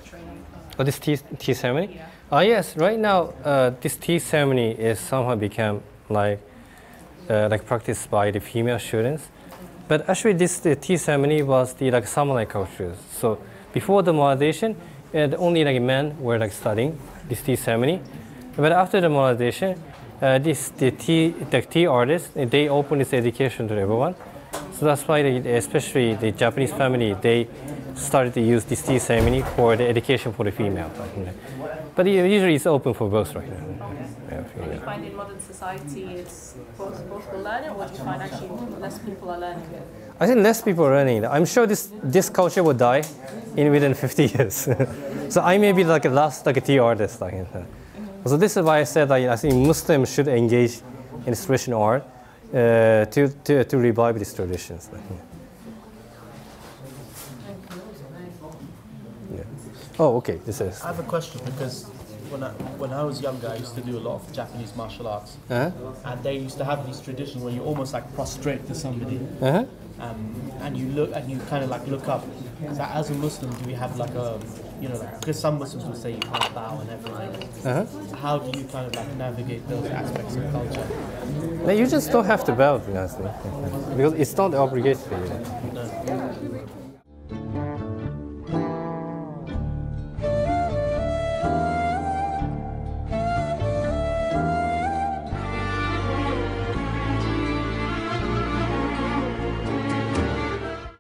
S1: Oh, this tea, tea ceremony?
S13: Yeah.
S1: Ah, yes. Right now, uh, this tea ceremony is somehow become like uh, like practiced by the female students. But actually, this the tea ceremony was the like samurai culture. So before the modernization, uh, only like men were like studying this tea ceremony. But after the modernization, uh, this the tea the tea artists they open this education to everyone. So that's why, they, especially the Japanese family, they started to use this tea ceremony for the education for the female. Like. But usually it's open for both right now. Yeah,
S13: And you find in modern society it's both, both will learn it, or do you find actually less people are learning it?
S1: I think less people are learning. it. I'm sure this, this culture will die in within 50 years. so I may be like a last like a tea artist. Like, uh, So this is why I said that I think Muslims should engage in this traditional art uh, to, to, to revive these traditions. Like, yeah. Oh, okay. This is.
S12: I have a question because when I, when I was younger, I used to do a lot of Japanese martial arts,
S1: Uh-huh.
S12: and they used to have these traditions where you almost like prostrate to somebody,
S1: Uh-huh.
S12: um, and you look and you kind of like look up. So as a Muslim, do we have like a, you know, because some Muslims will say you can't bow and everything.
S1: Uh-huh.
S12: How do you kind of like navigate those aspects of culture?
S1: No, you just don't have to bow, to be honest, because it's not obligatory.
S12: No.